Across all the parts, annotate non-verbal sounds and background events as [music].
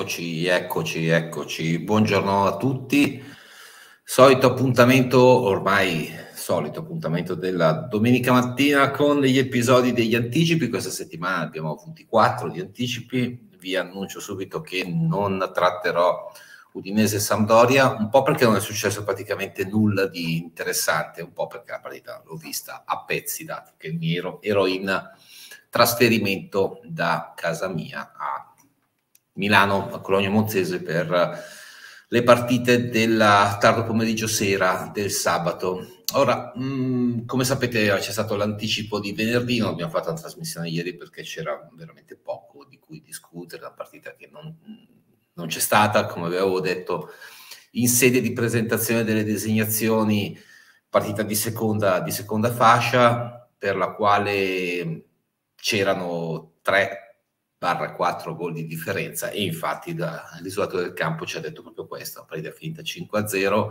Eccoci, eccoci, eccoci. Buongiorno a tutti. Solito appuntamento, ormai solito appuntamento della domenica mattina con gli episodi degli anticipi. Questa settimana abbiamo avuti quattro di anticipi. Vi annuncio subito che non tratterò Udinese Sampdoria, un po' perché non è successo praticamente nulla di interessante, un po' perché la partita l'ho vista a pezzi, dato che ero, ero in trasferimento da casa mia a Milano a Cologno Monzese per le partite del tardo pomeriggio sera del sabato. Ora, mh, mm, come sapete, c'è stato l'anticipo di venerdì, non abbiamo fatto la trasmissione ieri perché c'era veramente poco di cui discutere, una partita che non, non c'è stata, come avevo detto, in sede di presentazione delle designazioni, partita di seconda, di seconda fascia, per la quale c'erano tre barra 4 gol di differenza e infatti da, il risultato del campo ci ha detto proprio questo, la partita è finita 5-0,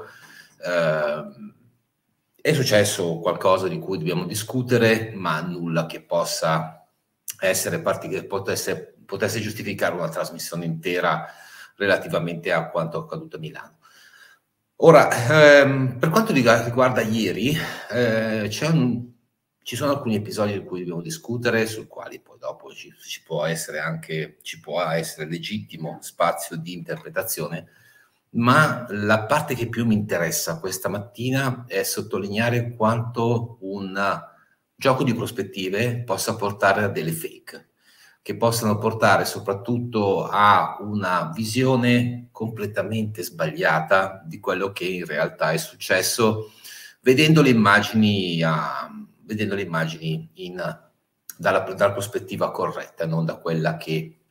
eh, è successo qualcosa di cui dobbiamo discutere, ma nulla che possa essere che potesse, potesse giustificare una trasmissione intera relativamente a quanto accaduto a Milano. Ora, ehm, per quanto riguarda ieri, eh, c'è un ci sono alcuni episodi di cui dobbiamo discutere, sul quali poi dopo ci, ci, può essere anche, ci può essere legittimo spazio di interpretazione, ma la parte che più mi interessa questa mattina è sottolineare quanto un gioco di prospettive possa portare a delle fake, che possano portare soprattutto a una visione completamente sbagliata di quello che in realtà è successo, vedendo le immagini a vedendo le immagini in, dalla, dalla prospettiva corretta, non da quella che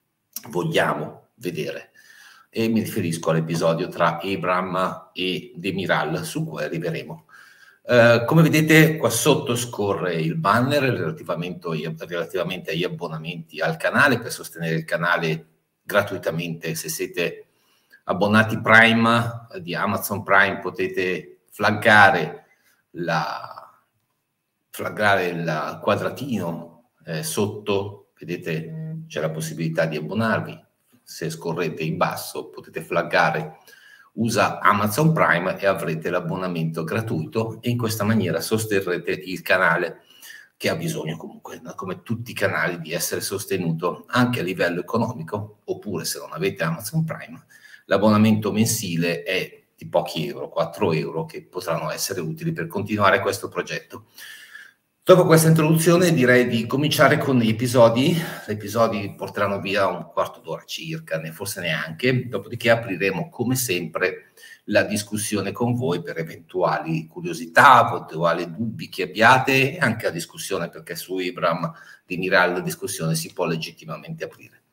vogliamo vedere. E mi riferisco all'episodio tra Abram e Demiral, su cui arriveremo. Uh, come vedete qua sotto scorre il banner relativamente, relativamente, agli abbonamenti al canale per sostenere il canale gratuitamente. Se siete abbonati Prime di Amazon Prime potete flaggare la, flaggare il quadratino eh, sotto, vedete c'è la possibilità di abbonarvi, se scorrete in basso potete flaggare usa Amazon Prime e avrete l'abbonamento gratuito e in questa maniera sosterrete il canale che ha bisogno comunque, come tutti i canali, di essere sostenuto anche a livello economico, oppure se non avete Amazon Prime, l'abbonamento mensile è di pochi euro, 4 euro, che potranno essere utili per continuare questo progetto. Dopo questa introduzione direi di cominciare con gli episodi. Gli episodi porteranno via un quarto d'ora circa, né forse neanche, dopodiché apriremo come sempre la discussione con voi per eventuali curiosità, eventuali dubbi che abbiate e anche la discussione perché su Ibram di Miral la discussione si può legittimamente aprire.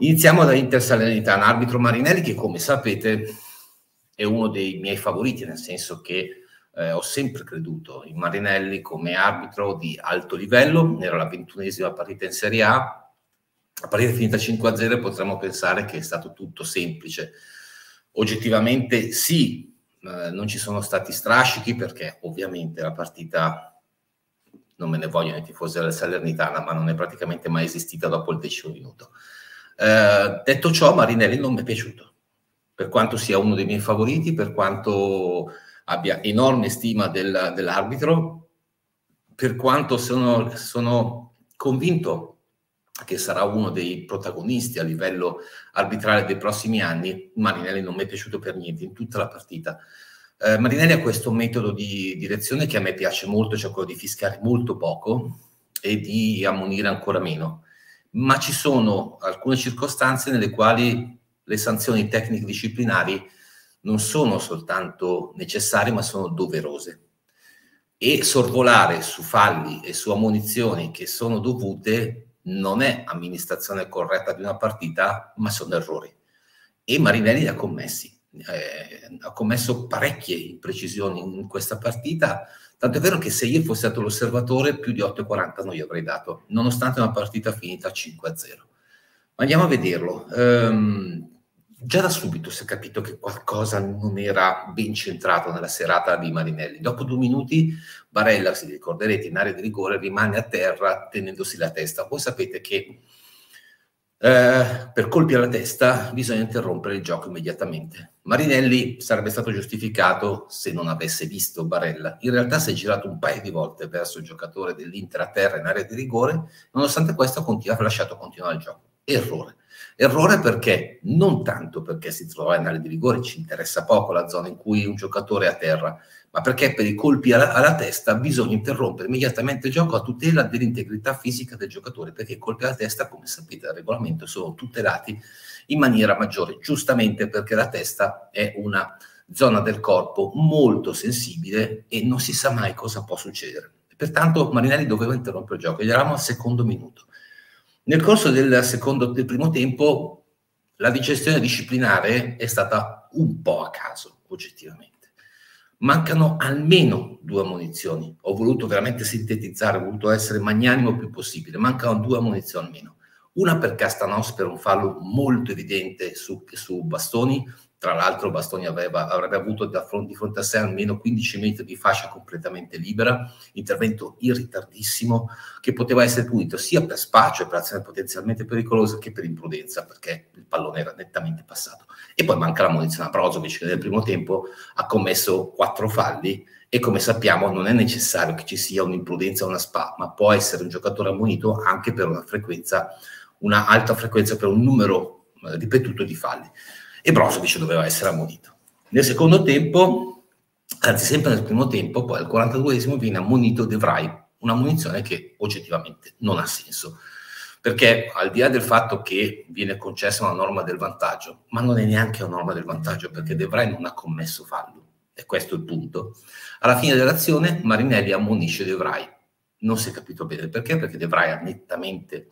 Iniziamo da Inter Salernitana, arbitro Marinelli che come sapete è uno dei miei favoriti, nel senso che eh, ho sempre creduto in Marinelli come arbitro di alto livello, era la ventunesima partita in Serie A, la partita finita 5-0 e potremmo pensare che è stato tutto semplice. Oggettivamente sì, eh, non ci sono stati strascichi perché ovviamente la partita non me ne vogliono i tifosi della Salernitana, ma non è praticamente mai esistita dopo il decimo minuto. Eh, detto ciò, Marinelli non mi è piaciuto, per quanto sia uno dei miei favoriti, per quanto abbia enorme stima del, dell'arbitro, per quanto sono, sono convinto che sarà uno dei protagonisti a livello arbitrale dei prossimi anni, Marinelli non mi è piaciuto per niente in tutta la partita. Eh, Marinelli ha questo metodo di direzione che a me piace molto, cioè quello di fiscare molto poco e di ammonire ancora meno, ma ci sono alcune circostanze nelle quali le sanzioni tecniche disciplinari non sono soltanto necessarie, ma sono doverose. E sorvolare su falli e su ammonizioni che sono dovute non è amministrazione corretta di una partita, ma sono errori. E Marinelli li ha commessi. Eh, ha commesso parecchie imprecisioni in questa partita, tanto è vero che se io fossi stato l'osservatore più di 8,40 non gli avrei dato, nonostante una partita finita 5-0. Andiamo a vederlo. Um, già da subito si è capito che qualcosa non era ben centrato nella serata di Marinelli. Dopo due minuti Barella, se vi ricorderete, in area di rigore rimane a terra tenendosi la testa. Voi sapete che Eh, per colpi alla testa bisogna interrompere il gioco immediatamente. Marinelli sarebbe stato giustificato se non avesse visto Barella. In realtà si è girato un paio di volte verso il giocatore dell'Inter a terra in area di rigore, nonostante questo ha lasciato continuare il gioco. Errore. Errore perché? Non tanto perché si trova in area di rigore, ci interessa poco la zona in cui un giocatore è a terra, ma perché per i colpi alla, alla, testa bisogna interrompere immediatamente il gioco a tutela dell'integrità fisica del giocatore, perché i colpi alla testa, come sapete dal regolamento, sono tutelati in maniera maggiore, giustamente perché la testa è una zona del corpo molto sensibile e non si sa mai cosa può succedere. Pertanto Marinelli doveva interrompere il gioco, ed eravamo al secondo minuto. Nel corso del, secondo, del primo tempo la digestione disciplinare è stata un po' a caso, oggettivamente mancano almeno due munizioni. Ho voluto veramente sintetizzare, ho voluto essere magnanimo il più possibile. Mancano due munizioni almeno. Una per Castanos per un fallo molto evidente su, su Bastoni, tra l'altro Bastoni aveva, avrebbe avuto fronte, di fronte a sé almeno 15 metri di fascia completamente libera, intervento in ritardissimo che poteva essere punito sia per spaccio e per azione potenzialmente pericolosa che per imprudenza perché il pallone era nettamente passato. E poi manca la munizione a Brozovic che nel primo tempo ha commesso quattro falli e come sappiamo non è necessario che ci sia un'imprudenza o una spa, ma può essere un giocatore ammonito anche per una frequenza, una alta frequenza per un numero eh, ripetuto di falli e Brozovic doveva essere ammonito. Nel secondo tempo, anzi sempre nel primo tempo, poi al 42esimo viene ammonito De Vrij, una munizione che oggettivamente non ha senso, perché al di là del fatto che viene concessa una norma del vantaggio, ma non è neanche una norma del vantaggio perché De Vrij non ha commesso fallo, e questo è il punto. Alla fine dell'azione Marinelli ammonisce De Vrij, non si è capito bene perché, perché De Vrij ha nettamente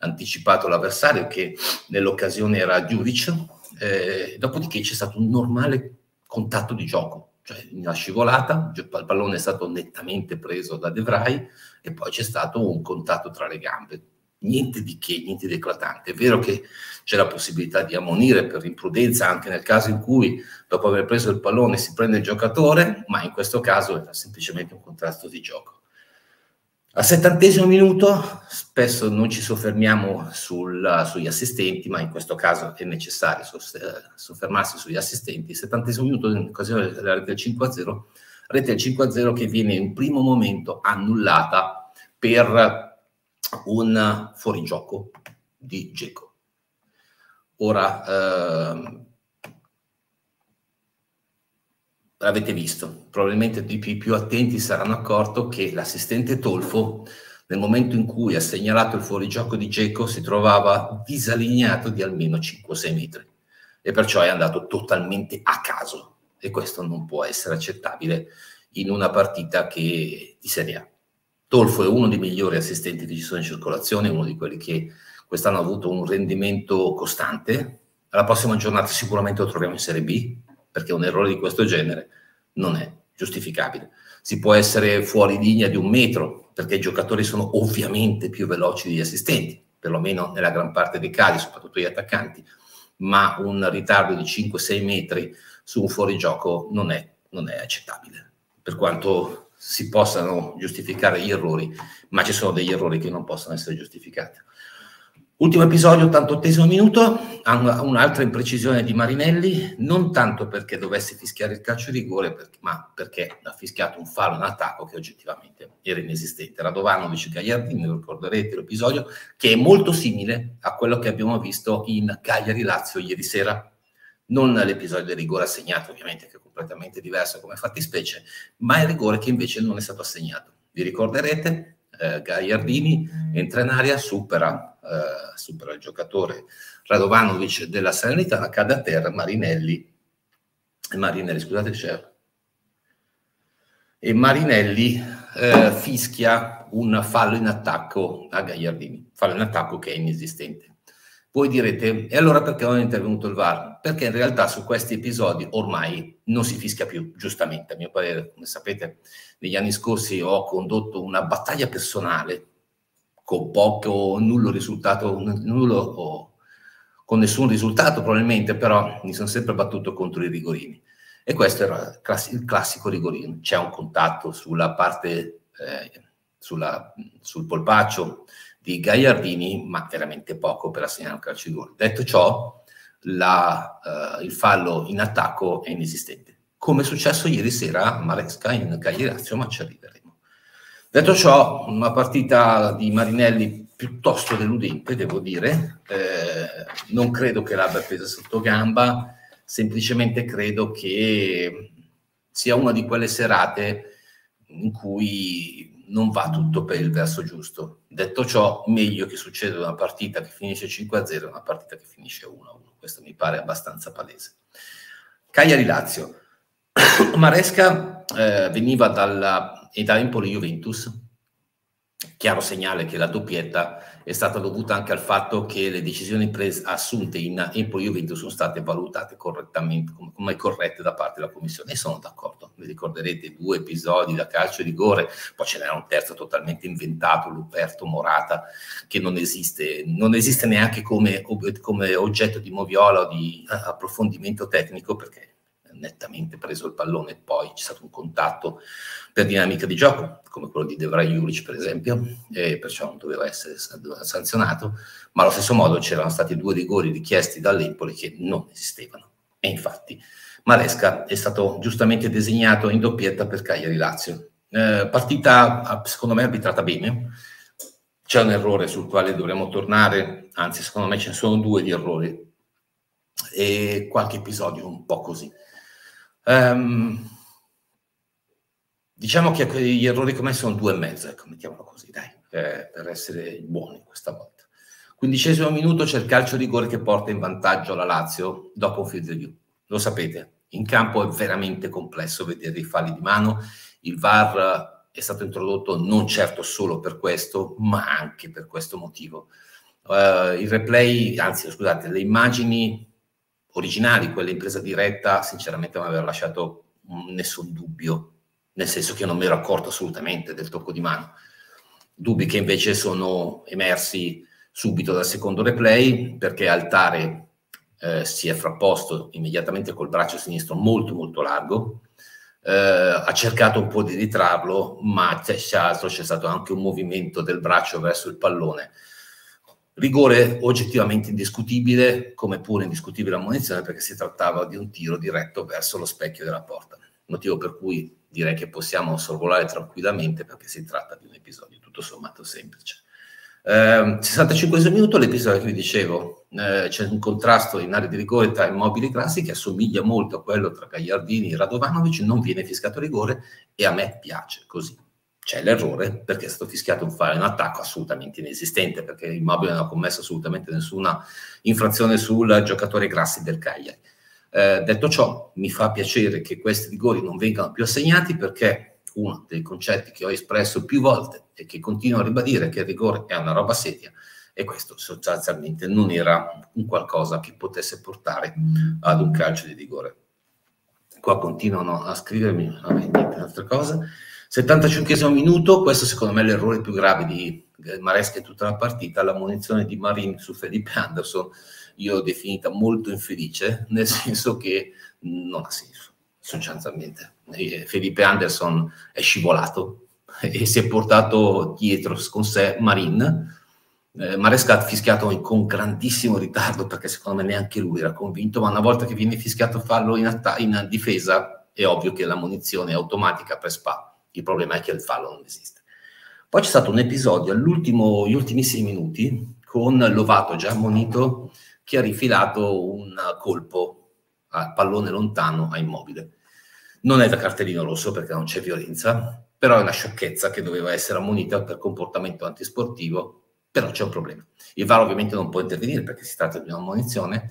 anticipato l'avversario che nell'occasione era Giudice, eh, dopodiché c'è stato un normale contatto di gioco, cioè una scivolata, il pallone è stato nettamente preso da De Vrij e poi c'è stato un contatto tra le gambe. Niente di che, niente di eclatante. È vero che c'è la possibilità di ammonire per imprudenza anche nel caso in cui dopo aver preso il pallone si prende il giocatore, ma in questo caso era semplicemente un contrasto di gioco. Al settantesimo minuto spesso non ci soffermiamo sul, sugli assistenti, ma in questo caso è necessario soffermarsi sugli assistenti. Il settantesimo minuto in occasione della rete del 5-0, rete del 5-0 che viene in primo momento annullata per un fuorigioco di Geco. Ora, eh, l'avete visto, probabilmente i più attenti saranno accorto che l'assistente Tolfo nel momento in cui ha segnalato il fuorigioco di Geco si trovava disallineato di almeno 5-6 metri e perciò è andato totalmente a caso e questo non può essere accettabile in una partita che, di Serie A. Tolfo è uno dei migliori assistenti che ci sono in circolazione, uno di quelli che quest'anno ha avuto un rendimento costante. Alla prossima giornata sicuramente lo troviamo in Serie B, perché un errore di questo genere non è giustificabile. Si può essere fuori linea di un metro, perché i giocatori sono ovviamente più veloci degli assistenti, perlomeno nella gran parte dei casi, soprattutto gli attaccanti, ma un ritardo di 5-6 metri su un fuorigioco non è, non è accettabile, per quanto si possano giustificare gli errori, ma ci sono degli errori che non possono essere giustificati. Ultimo episodio, 88 minuto, un'altra imprecisione di Marinelli, non tanto perché dovesse fischiare il calcio di rigore, ma perché ha fischiato un fallo in attacco che oggettivamente era inesistente. Radovanovic Gagliardini, ricorderete l'episodio, che è molto simile a quello che abbiamo visto in Cagliari-Lazio ieri sera. Non l'episodio del rigore assegnato, ovviamente, che è completamente diverso come fattispecie, ma il rigore che invece non è stato assegnato. Vi ricorderete, eh, Gagliardini entra in aria, supera eh, supera il giocatore Radovanovic della Serenità, cade a terra Marinelli, Marinelli scusate c'è, e Marinelli eh, fischia un fallo in attacco a Gagliardini, fallo in attacco che è inesistente. Voi direte, e allora perché non è intervenuto il VAR? Perché in realtà su questi episodi ormai non si fischia più, giustamente, a mio parere, come sapete, negli anni scorsi ho condotto una battaglia personale con poco o nullo risultato, nullo o con nessun risultato probabilmente, però mi sono sempre battuto contro i rigorini. E questo era il classico rigorino. C'è un contatto sulla parte, eh, sulla, sul polpaccio di Gagliardini, ma veramente poco per assegnare un calcio di gol. Detto ciò, la, uh, il fallo in attacco è inesistente, come è successo ieri sera a Maresca in Cagliari-Lazio, ma ci arriveremo. Detto ciò, una partita di Marinelli piuttosto deludente, devo dire, eh, non credo che l'abbia presa sotto gamba, semplicemente credo che sia una di quelle serate in cui non va tutto per il verso giusto. Detto ciò, meglio che succeda una partita che finisce 5-0 una partita che finisce 1-1. Questo mi pare abbastanza palese. Cagliari-Lazio. [coughs] Maresca eh, veniva dalla, da Empoli-Juventus, chiaro segnale che la doppietta è stata dovuta anche al fatto che le decisioni prese, assunte in Empoli Juventus sono state valutate correttamente, come, corrette da parte della Commissione e sono d'accordo. Vi ricorderete due episodi da calcio di rigore, poi ce n'era un terzo totalmente inventato, Luperto Morata, che non esiste, non esiste neanche come, come oggetto di moviola o di approfondimento tecnico perché nettamente preso il pallone e poi c'è stato un contatto per dinamica di gioco, come quello di Devra Juric per esempio, e perciò non doveva essere sanzionato, ma allo stesso modo c'erano stati due rigori richiesti dall'Empoli che non esistevano. E infatti Maresca è stato giustamente designato in doppietta per Cagliari-Lazio. Eh, partita secondo me arbitrata bene, c'è un errore sul quale dovremmo tornare, anzi secondo me ce ne sono due di errori e qualche episodio un po' così. Um, diciamo che gli errori commessi sono due e mezzo, ecco, mettiamolo così, dai, per, per essere buoni questa volta. Quindicesimo minuto c'è il calcio rigore che porta in vantaggio la Lazio dopo un field review. Lo sapete, in campo è veramente complesso vedere i falli di mano. Il VAR è stato introdotto non certo solo per questo, ma anche per questo motivo. Uh, il replay, anzi scusate, le immagini originali, quelle in diretta, sinceramente non aveva lasciato nessun dubbio, nel senso che non mi ero accorto assolutamente del tocco di mano. Dubbi che invece sono emersi subito dal secondo replay, perché Altare eh, si è frapposto immediatamente col braccio sinistro molto molto largo, eh, ha cercato un po' di ritrarlo, ma c'è, c'è stato anche un movimento del braccio verso il pallone Rigore oggettivamente indiscutibile, come pure indiscutibile la munizione, perché si trattava di un tiro diretto verso lo specchio della porta. Motivo per cui direi che possiamo sorvolare tranquillamente perché si tratta di un episodio tutto sommato semplice. Eh, 65 minuto l'episodio che vi dicevo, eh, c'è un contrasto in area di rigore tra immobili classi che assomiglia molto a quello tra Gagliardini e Radovanovic, non viene fiscato rigore e a me piace così c'è l'errore perché è stato fischiato un in attacco assolutamente inesistente perché Immobile non ha commesso assolutamente nessuna infrazione sul giocatore Grassi del Cagliari. Eh, detto ciò, mi fa piacere che questi rigori non vengano più assegnati perché uno dei concetti che ho espresso più volte e che continuo a ribadire che il rigore è una roba seria e questo sostanzialmente non era un qualcosa che potesse portare ad un calcio di rigore. Qua continuano a scrivermi, vabbè, niente, un'altra cosa. 75 minuto, questo secondo me è l'errore più grave di Maresca in tutta la partita, la munizione di Marin su Felipe Anderson, io l'ho definita molto infelice, [laughs] nel senso che non ha senso, sostanzialmente. Felipe Anderson è scivolato e si è portato dietro con sé Marin, eh, Maresca ha fischiato con grandissimo ritardo perché secondo me neanche lui era convinto, ma una volta che viene fischiato fallo in, atta- in difesa è ovvio che la munizione è automatica per Spa il problema è che il fallo non esiste. Poi c'è stato un episodio agli ultimissimi minuti con Lovato già ammonito che ha rifilato un colpo a pallone lontano a immobile. Non è da cartellino rosso perché non c'è violenza, però è una sciocchezza che doveva essere ammonita per comportamento antisportivo, però c'è un problema. Il VAR ovviamente non può intervenire perché si tratta di una ammonizione,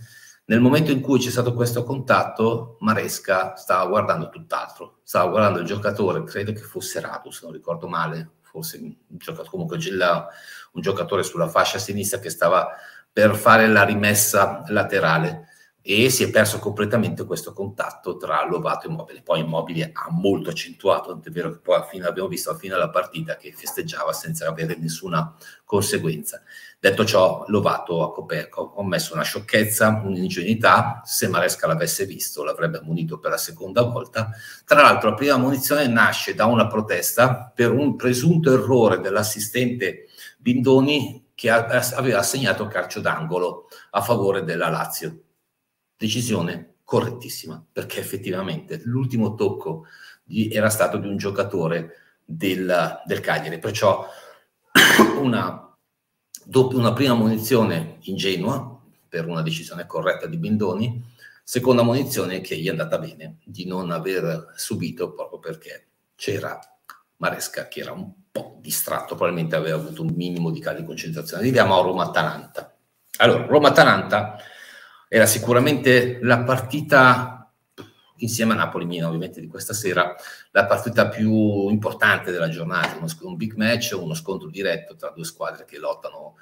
nel momento in cui c'è stato questo contatto, Maresca stava guardando tutt'altro, stava guardando il giocatore, credo che fosse Radu, se non ricordo male, forse un giocatore, comunque un giocatore sulla fascia sinistra che stava per fare la rimessa laterale e si è perso completamente questo contatto tra Lovato e Immobile. Poi Immobile ha molto accentuato, tant'è vero che poi fine, abbiamo visto alla fine della partita che festeggiava senza avere nessuna conseguenza. Detto ciò, Lovato ha coperto, ha messo una sciocchezza, un'ingenuità, se Maresca l'avesse visto l'avrebbe munito per la seconda volta. Tra l'altro la prima munizione nasce da una protesta per un presunto errore dell'assistente Bindoni che aveva assegnato calcio d'angolo a favore della Lazio. Decisione correttissima, perché effettivamente l'ultimo tocco era stato di un giocatore del, del Cagliari, perciò [coughs] una, una prima munizione ingenua per una decisione corretta di Bindoni, seconda munizione che gli è andata bene di non aver subito proprio perché c'era Maresca che era un po' distratto, probabilmente aveva avuto un minimo di cali di concentrazione. Arriviamo a Roma-Atalanta. Allora, Roma-Atalanta era sicuramente la partita insieme a Napoli-Milan ovviamente di questa sera, la partita più importante della giornata, uno, un big match, uno scontro diretto tra due squadre che lottano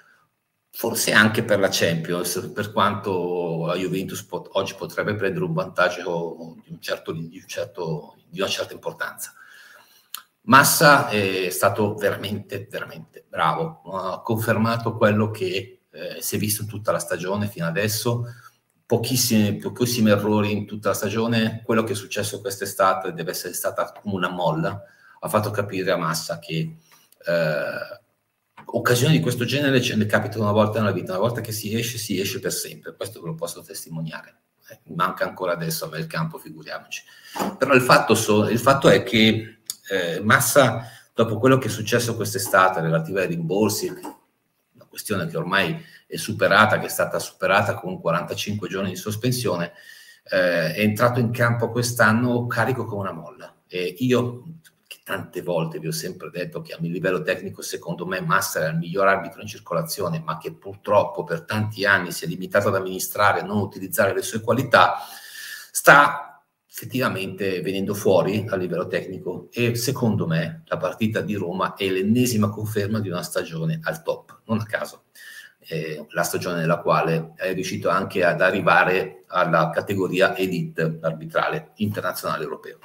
forse anche per la Champions, per quanto la Juventus pot- oggi potrebbe prendere un vantaggio di, un certo, di, un certo, di una certa importanza. Massa è stato veramente, veramente bravo, ha confermato quello che eh, si è visto in tutta la stagione fino adesso, pochissimi, pochissimi errori in tutta la stagione, quello che è successo quest'estate deve essere stata come una molla, ha fatto capire a Massa che eh, occasioni di questo genere ce ne capitano una volta nella vita, una volta che si esce, si esce per sempre, questo ve lo posso testimoniare. Eh, manca ancora adesso a me il campo, figuriamoci. Però il fatto, so, il fatto è che eh, Massa, dopo quello che è successo quest'estate relativa ai rimborsi, questione che ormai è superata, che è stata superata con 45 giorni di sospensione, eh, è entrato in campo quest'anno carico come una molla. E io, che tante volte vi ho sempre detto che a livello tecnico, secondo me, Massa è il miglior arbitro in circolazione, ma che purtroppo per tanti anni si è limitato ad amministrare e non utilizzare le sue qualità, sta effettivamente venendo fuori a livello tecnico e secondo me la partita di Roma è l'ennesima conferma di una stagione al top, non a caso eh, la stagione nella quale è riuscito anche ad arrivare alla categoria elite arbitrale internazionale europeo.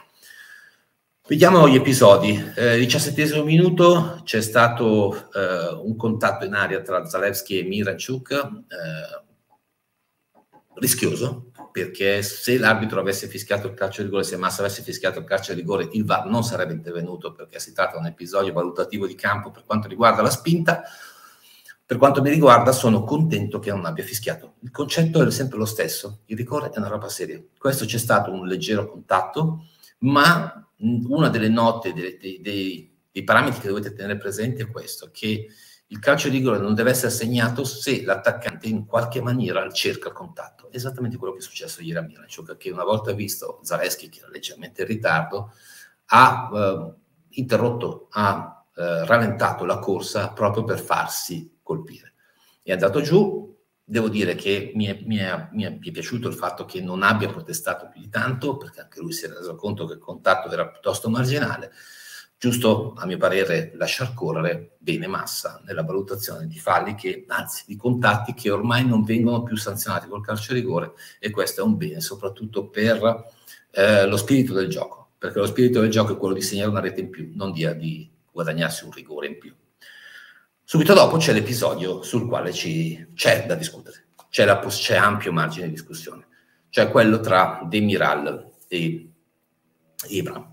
Vediamo gli episodi. Eh, 17 minuto c'è stato eh, un contatto in aria tra Zalewski e Miranchuk, eh, rischioso, perché se l'arbitro avesse fischiato il calcio di rigore, se Massa avesse fischiato il calcio di rigore, il VAR non sarebbe intervenuto perché si tratta di un episodio valutativo di campo per quanto riguarda la spinta. Per quanto mi riguarda, sono contento che non abbia fischiato. Il concetto è sempre lo stesso: il rigore è una roba seria. Questo c'è stato un leggero contatto, ma una delle note, dei, dei, dei, parametri che dovete tenere presenti è questo: che il calcio di rigore non deve essere assegnato se l'attaccante in qualche maniera cerca il contatto. Esattamente quello che è successo ieri a Milan, che una volta visto Zaleschi, che era leggermente in ritardo, ha eh, interrotto, ha eh, rallentato la corsa proprio per farsi colpire. È andato giù, devo dire che mi è, mi, è, mi è, piaciuto il fatto che non abbia protestato più di tanto, perché anche lui si è reso conto che il contatto era piuttosto marginale. Giusto, a mio parere, lasciar correre bene massa nella valutazione di falli che, anzi, di contatti che ormai non vengono più sanzionati col calcio rigore e questo è un bene soprattutto per eh, lo spirito del gioco, perché lo spirito del gioco è quello di segnare una rete in più, non di, di guadagnarsi un rigore in più. Subito dopo c'è l'episodio sul quale ci, c'è da discutere, c'è, la, c'è, ampio margine di discussione, cioè quello tra Demiral e Ibram.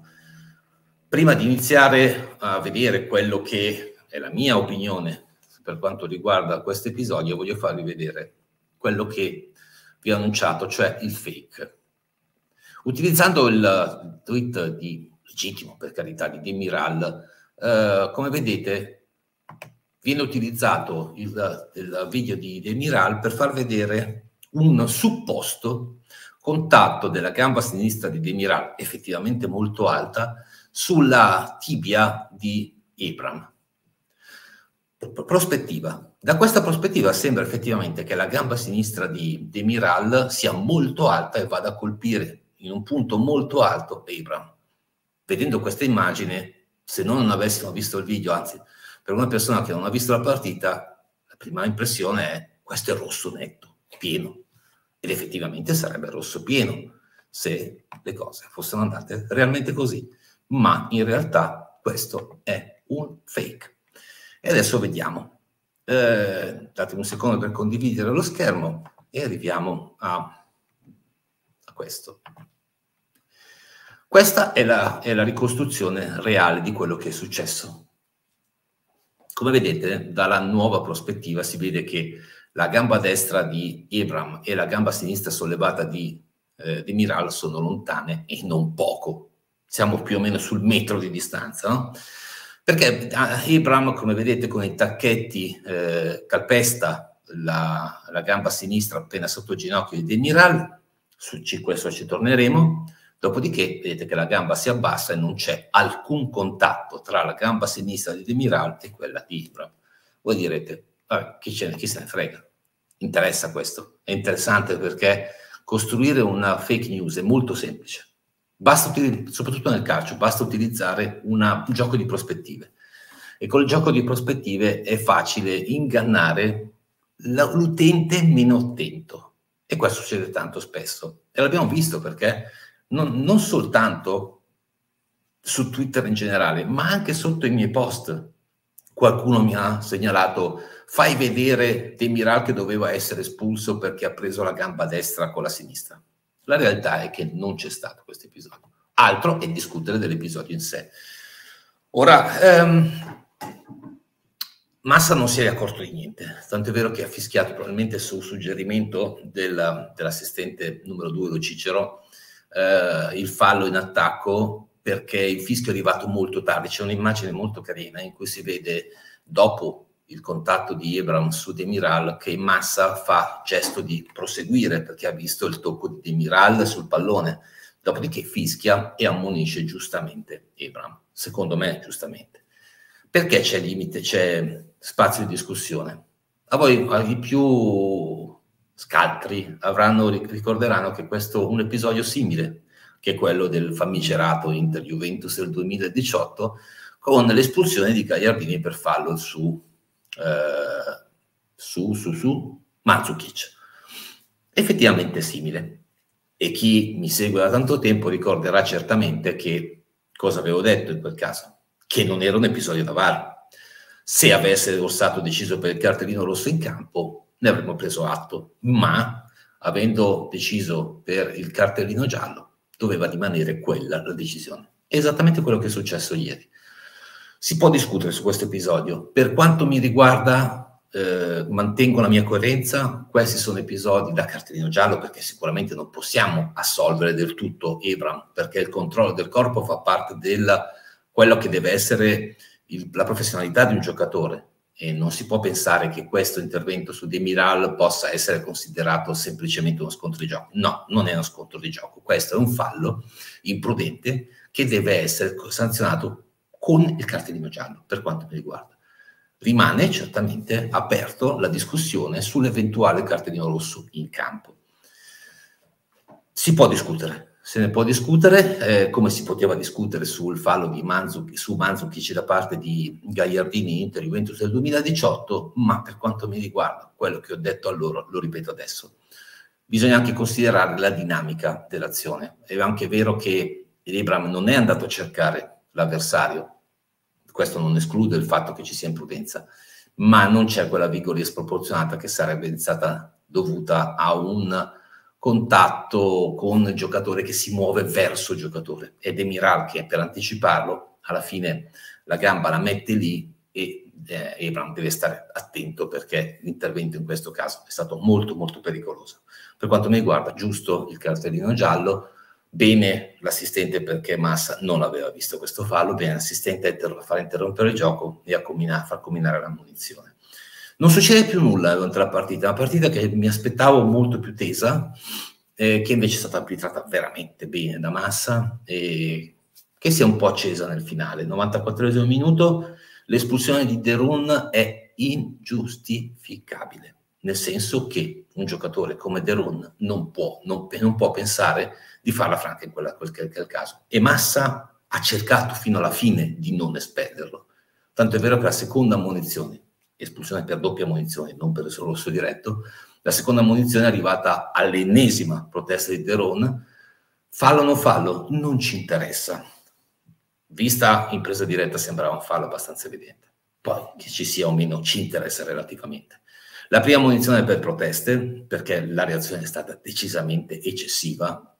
Prima di iniziare a vedere quello che è la mia opinione per quanto riguarda questo episodio, voglio farvi vedere quello che vi ho annunciato, cioè il fake. Utilizzando il tweet di legittimo, per carità, di Demiral, eh, come vedete viene utilizzato il, il video di Demiral per far vedere un supposto contatto della gamba sinistra di Demiral, effettivamente molto alta, sulla tibia di Ibram. Prospettiva. Da questa prospettiva sembra effettivamente che la gamba sinistra di Demiral sia molto alta e vada a colpire in un punto molto alto Ibram. Vedendo questa immagine, se non avessimo visto il video, anzi per una persona che non ha visto la partita, la prima impressione è questo è rosso netto, pieno. Ed effettivamente sarebbe rosso pieno se le cose fossero andate realmente così. Ma in realtà questo è un fake. E adesso vediamo. Eh, datemi un secondo per condividere lo schermo e arriviamo a, a questo. Questa è la, è la ricostruzione reale di quello che è successo come vedete, dalla nuova prospettiva si vede che la gamba destra di Ebram e la gamba sinistra sollevata di, eh, di Miral sono lontane e non poco. Siamo più o meno sul metro di distanza, no? Perché Ebram, come vedete, con i tacchetti eh, calpesta la, la, gamba sinistra appena sotto il ginocchio di Demiral, su questo ci torneremo, dopodiché vedete che la gamba si abbassa e non c'è alcun contatto tra la gamba sinistra di Demiral e quella di Ebram. Voi direte, vabbè, chi, chi se ne frega? Interessa questo? È interessante perché costruire una fake news è molto semplice. Basta, soprattutto nel calcio, basta utilizzare una, un gioco di prospettive. E col gioco di prospettive è facile ingannare l'utente meno attento. E questo succede tanto spesso. E l'abbiamo visto perché non, non soltanto su Twitter in generale, ma anche sotto i miei post. Qualcuno mi ha segnalato, fai vedere Demiral che doveva essere espulso perché ha preso la gamba destra con la sinistra. La realtà è che non c'è stato questo episodio. Altro è discutere dell'episodio in sé. Ora, ehm, Massa non si è accorto di niente, tanto è vero che ha fischiato probabilmente su suggerimento della, dell'assistente numero 2, lo Cicero, eh, il fallo in attacco perché il fischio è arrivato molto tardi. C'è un'immagine molto carina in cui si vede dopo il contatto di Ebram su Demiral che Massa fa gesto di proseguire perché ha visto il tocco di Demiral sul pallone. Dopodiché fischia e ammonisce giustamente Ebram, secondo me giustamente. Perché c'è limite, c'è spazio di discussione. A voi i più scaltri avranno, ricorderanno che questo è un episodio simile, che è quello del famigerato Inter Juventus del 2018, con l'espulsione di Gagliardini per fallo su, eh, su, su, su Mandzukic. Effettivamente simile. E chi mi segue da tanto tempo ricorderà certamente che cosa avevo detto in quel caso, che non era un episodio da VAR, se avesse lo Stato deciso per il cartellino rosso in campo, ne avremmo preso atto, ma avendo deciso per il cartellino giallo, doveva rimanere quella la decisione. Esattamente quello che è successo ieri. Si può discutere su questo episodio. Per quanto mi riguarda, eh, mantengo la mia coerenza. Questi sono episodi da cartellino giallo perché sicuramente non possiamo assolvere del tutto Ebram, perché il controllo del corpo fa parte di quello che deve essere il, la professionalità di un giocatore e non si può pensare che questo intervento su Demiral possa essere considerato semplicemente uno scontro di gioco. No, non è uno scontro di gioco, questo è un fallo imprudente che deve essere sanzionato con il cartellino giallo, per quanto mi riguarda. Rimane certamente aperto la discussione sull'eventuale cartellino rosso in campo. Si può discutere, se ne può discutere, eh, come si poteva discutere sul fallo di Manzuc, su Manzukic da parte di Gagliardini Inter Juventus del 2018, ma per quanto mi riguarda, quello che ho detto allora lo ripeto adesso. Bisogna anche considerare la dinamica dell'azione. È anche vero che Ibram non è andato a cercare l'avversario, questo non esclude il fatto che ci sia imprudenza, ma non c'è quella vigoria sproporzionata che sarebbe stata dovuta a un contatto con il giocatore che si muove verso il giocatore ed è Miral che per anticiparlo alla fine la gamba la mette lì e eh, Abram deve stare attento perché l'intervento in questo caso è stato molto molto pericoloso. Per quanto mi riguarda, giusto il cartellino giallo, bene l'assistente perché Massa non aveva visto questo fallo, bene l'assistente a far interrompere il gioco e a combinare, far combinare la munizione. Non succede più nulla durante la partita, una partita che mi aspettavo molto più tesa, eh, che invece è stata arbitrata veramente bene da Massa e che si è un po' accesa nel finale. 94 minuto, l'espulsione di Derun è ingiustificabile, nel senso che un giocatore come Derun non può, non, non può pensare di farla franca in quella, quel che è caso. E Massa ha cercato fino alla fine di non espellerlo. Tanto è vero che la seconda munizione espulsione per doppia munizione, non per il solo rosso diretto. La seconda munizione è arrivata all'ennesima protesta di Deron. Fallo o non fallo? Non ci interessa. Vista in presa diretta sembrava un fallo abbastanza evidente. Poi che ci sia o meno ci interessa relativamente. La prima munizione per proteste, perché la reazione è stata decisamente eccessiva.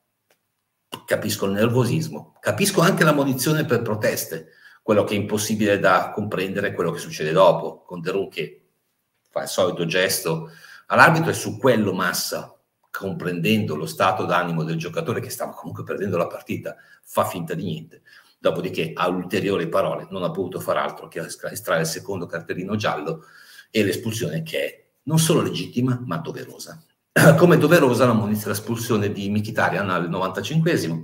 Capisco il nervosismo, capisco anche la munizione per proteste, quello che è impossibile da comprendere quello che succede dopo, con De Roon che fa il solito gesto all'arbitro e su quello Massa, comprendendo lo stato d'animo del giocatore che stava comunque perdendo la partita, fa finta di niente. Dopodiché, a ulteriori parole, non ha potuto fare altro che estrarre il secondo cartellino giallo e l'espulsione che è non solo legittima, ma doverosa. [clears throat] Come doverosa la munizia l'espulsione di Mkhitaryan al 95esimo.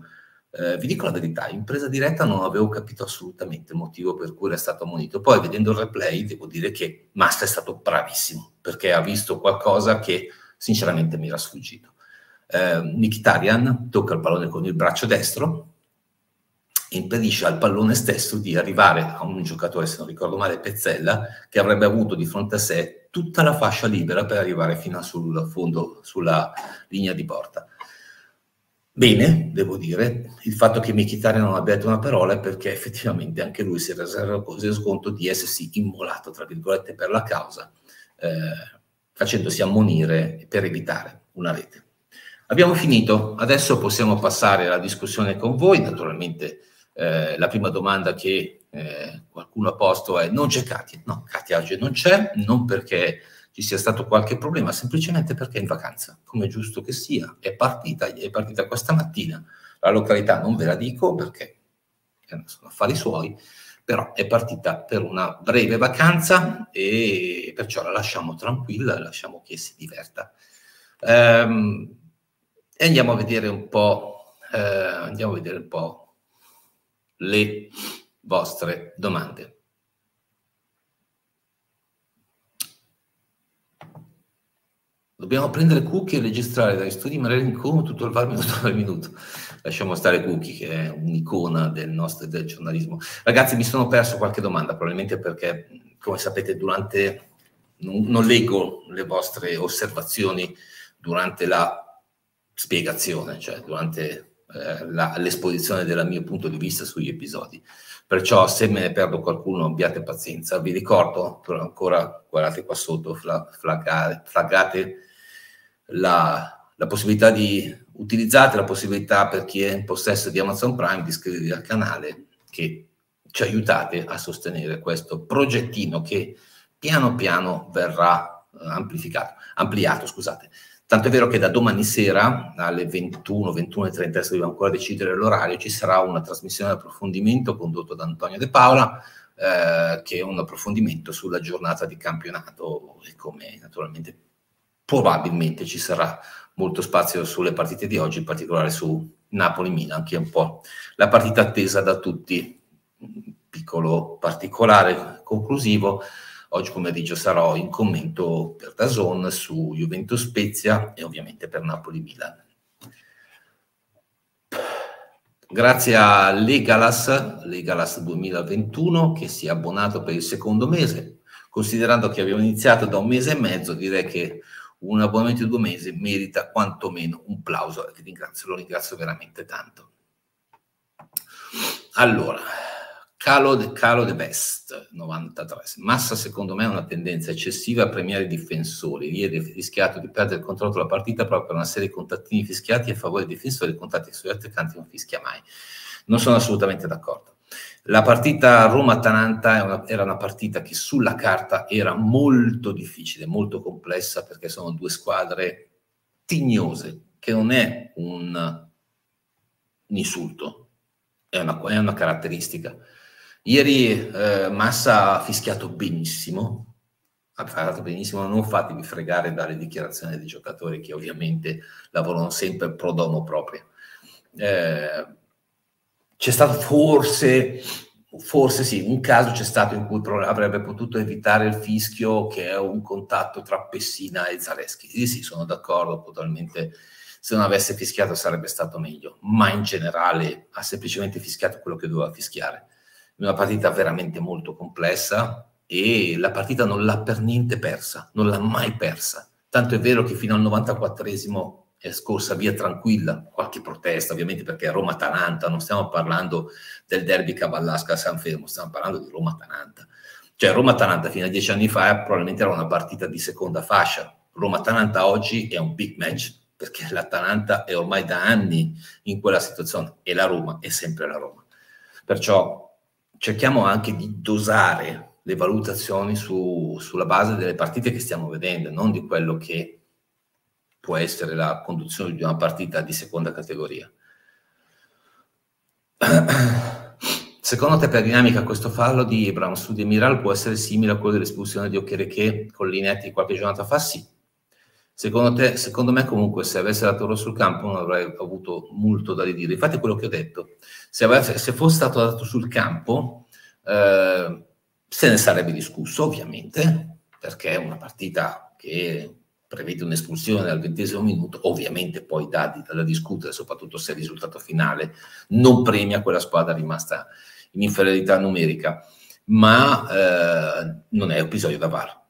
Eh, vi dico la verità, in presa diretta non avevo capito assolutamente il motivo per cui era stato ammonito. Poi vedendo il replay devo dire che Massa è stato bravissimo, perché ha visto qualcosa che sinceramente mi era sfuggito. Eh, Mkhitaryan tocca il pallone con il braccio destro, impedisce al pallone stesso di arrivare a un giocatore, se non ricordo male, Pezzella, che avrebbe avuto di fronte a sé tutta la fascia libera per arrivare fino sul fondo, sulla linea di porta. Bene, devo dire, il fatto che Mkhitaryan non abbia detto una parola è perché effettivamente anche lui si è reso conto di essersi immolato, tra virgolette, per la causa, eh, facendosi ammonire per evitare una rete. Abbiamo finito, adesso possiamo passare alla discussione con voi, naturalmente eh, la prima domanda che eh, qualcuno ha posto è non c'è Katia? No, Katia oggi non c'è, non perché ci sia stato qualche problema, semplicemente perché è in vacanza, come è giusto che sia, è partita, è partita questa mattina, la località non ve la dico perché sono affari suoi, però è partita per una breve vacanza e perciò la lasciamo tranquilla, lasciamo che si diverta. Ehm, e andiamo a vedere un po', eh, andiamo a vedere un po' le vostre domande. Dobbiamo prendere cookie e registrare dagli studi Marilyn Come tutto il VAR minuto [laughs] per minuto. Lasciamo stare cookie, che è un'icona del nostro del giornalismo. Ragazzi, mi sono perso qualche domanda, probabilmente perché, come sapete, durante non, non leggo le vostre osservazioni durante la spiegazione, cioè durante eh, l'esposizione del mio punto di vista sugli episodi. Perciò se me ne perdo qualcuno abbiate pazienza. Vi ricordo ancora, guardate qua sotto, flaggate, flaggate la, la, possibilità di, utilizzate la possibilità per chi è in possesso di Amazon Prime di iscrivervi al canale che ci aiutate a sostenere questo progettino che piano piano verrà eh, amplificato, ampliato, scusate. Tanto è vero che da domani sera alle 21, 21.30, adesso dobbiamo ancora decidere l'orario, ci sarà una trasmissione di approfondimento condotto da Antonio De Paola, eh, che è un approfondimento sulla giornata di campionato e come naturalmente probabilmente ci sarà molto spazio sulle partite di oggi, in particolare su Napoli-Milan, che è un po' la partita attesa da tutti. Un piccolo particolare conclusivo Oggi pomeriggio sarò in commento per Dazon su Juventus Spezia e ovviamente per Napoli Milan. Grazie a Legalas, Legalas 2021, che si è abbonato per il secondo mese. Considerando che abbiamo iniziato da un mese e mezzo, direi che un abbonamento di due mesi merita quantomeno un plauso. Ringrazio, lo ringrazio veramente tanto. Allora, Calo de, calo de Best 93. Massa secondo me ha una tendenza eccessiva a premiare i difensori. Ieri ha rischiato di perdere il controllo della partita proprio per una serie di contattini fischiati a favore dei difensori, contatti sugli attaccanti non fischia mai. Non sono assolutamente d'accordo. La partita Roma-Atalanta era una partita che sulla carta era molto difficile, molto complessa perché sono due squadre tignose, che non è un, un insulto, è una, è una caratteristica Ieri eh, Massa ha fischiato benissimo, ha fatto benissimo, non fatevi fregare dalle dichiarazioni dei giocatori che ovviamente lavorano sempre pro domo proprio. Eh, c'è stato forse, forse sì, un caso c'è stato in cui avrebbe potuto evitare il fischio che è un contatto tra Pessina e Zaleschi. Sì, sì, sono d'accordo totalmente. Se non avesse fischiato sarebbe stato meglio, ma in generale ha semplicemente fischiato quello che doveva fischiare una partita veramente molto complessa e la partita non l'ha per niente persa, non l'ha mai persa. Tanto è vero che fino al 94esimo è scorsa via tranquilla, qualche protesta ovviamente perché è Roma-Atalanta, non stiamo parlando del derby Cavallasca-San Fermo, stiamo parlando di Roma-Atalanta. Cioè Roma-Atalanta fino a dieci anni fa probabilmente era una partita di seconda fascia, Roma-Atalanta oggi è un big match perché l'Atalanta è ormai da anni in quella situazione e la Roma è sempre la Roma. Perciò cerchiamo anche di dosare le valutazioni su, sulla base delle partite che stiamo vedendo, non di quello che può essere la conduzione di una partita di seconda categoria. [clears throat] Secondo te per dinamica questo fallo di Ibram su Di Miral può essere simile a quello dell'espulsione di Okereke con Linetti qualche giornata fa? Sì. Secondo te, secondo me comunque se avesse dato rosso sul campo non avrei avuto molto da ridire. Infatti quello che ho detto, se, avesse, se fosse stato dato sul campo eh, se ne sarebbe discusso ovviamente, perché è una partita che prevede un'espulsione al ventesimo minuto, ovviamente poi da, da discutere, soprattutto se il risultato finale non premia quella squadra rimasta in inferiorità numerica, ma eh, non è episodio da VAR.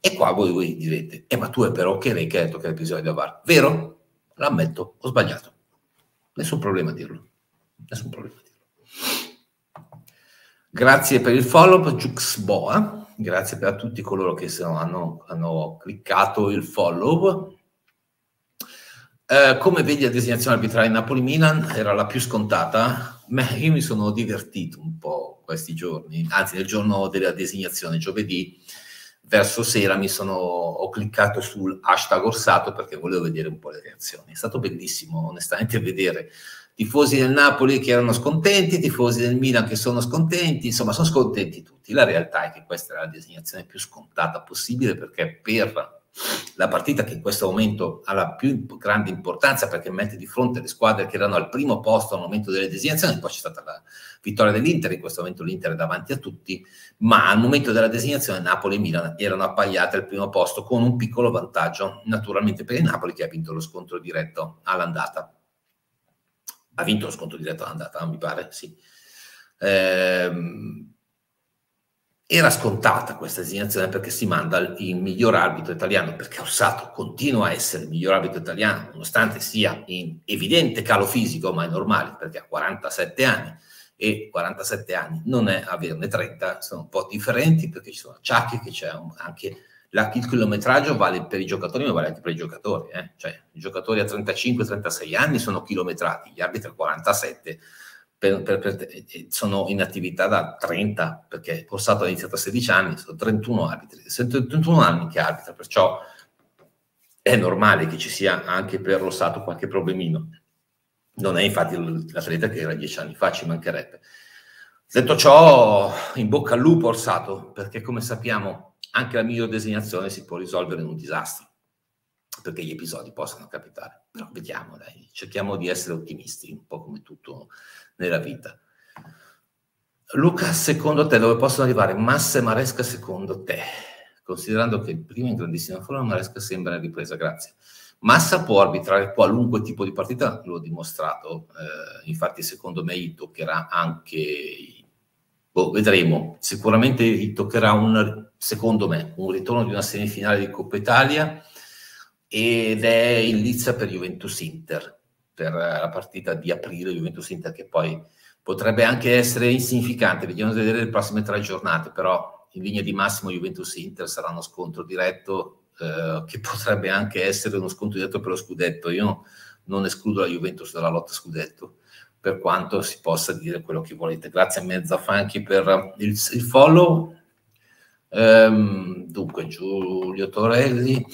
E qua voi, voi direte, eh, ma tu è però che lei che ha detto che è episodio da VAR. Vero? L'ammetto, ho sbagliato. Nessun problema a dirlo. Nessun problema a dirlo. Grazie per il follow, Juxboa. Grazie per tutti coloro che hanno, hanno cliccato il follow. Eh, come vedi la designazione arbitrale Napoli-Milan era la più scontata, ma io mi sono divertito un po' questi giorni, anzi nel giorno della designazione, giovedì, verso sera mi sono, ho cliccato sul hashtag Orsato perché volevo vedere un po' le reazioni. È stato bellissimo onestamente [laughs] vedere tifosi del Napoli che erano scontenti, tifosi del Milan che sono scontenti, insomma sono scontenti tutti. La realtà è che questa era la designazione più scontata possibile perché per la partita che in questo momento ha la più grande importanza perché mette di fronte le squadre che erano al primo posto al momento delle designazioni, poi c'è stata la vittoria dell'Inter, in questo momento l'Inter è davanti a tutti, ma al momento della designazione Napoli e Milan erano appaiate al primo posto con un piccolo vantaggio naturalmente per il Napoli che ha vinto lo scontro diretto all'andata. Ha vinto lo scontro diretto all'andata, mi pare, sì. Ehm, era scontata questa designazione perché si manda il miglior arbitro italiano, perché Ossato continua a essere il miglior arbitro italiano, nonostante sia in evidente calo fisico, ma è normale perché ha 47 anni e 47 anni non è averne 30, sono un po' differenti perché ci sono acciacchi, che c'è anche la, il chilometraggio vale per i giocatori, ma vale anche per i giocatori. Eh? Cioè, i giocatori a 35-36 anni sono chilometrati, gli arbitri a 47 per, per, per, sono in attività da 30, perché Corsato ha iniziato a 16 anni, sono 31 arbitri, sono 31 anni che arbitra, perciò è normale che ci sia anche per lo Stato qualche problemino. Non è infatti l'atleta che era 10 anni fa, ci mancherebbe. Detto ciò, in bocca al lupo Orsato, perché come sappiamo anche la miglior designazione si può risolvere in un disastro, perché gli episodi possono capitare. Però vediamo, dai, cerchiamo di essere ottimisti, un po' come tutto nella vita. Luca, secondo te dove possono arrivare Massa e Maresca secondo te? Considerando che il primo in grandissima forma, Maresca sembra in ripresa, grazie. Massa può arbitrare qualunque tipo di partita, l'ho dimostrato, eh, infatti secondo me gli toccherà anche, boh, vedremo, sicuramente gli toccherà un, secondo me, un ritorno di una semifinale di Coppa Italia ed è in lizza per Juventus-Inter per la partita di aprile Juventus-Inter che poi potrebbe anche essere insignificante, vediamo vedere le prossime tre giornate, però in linea di massimo Juventus-Inter sarà uno scontro diretto eh, che potrebbe anche essere uno scontro diretto per lo scudetto. Io non escludo la Juventus dalla lotta scudetto, per quanto si possa dire quello che volete. Grazie a Mezza Funky per il, il follow. Ehm, dunque, Giulio Torelli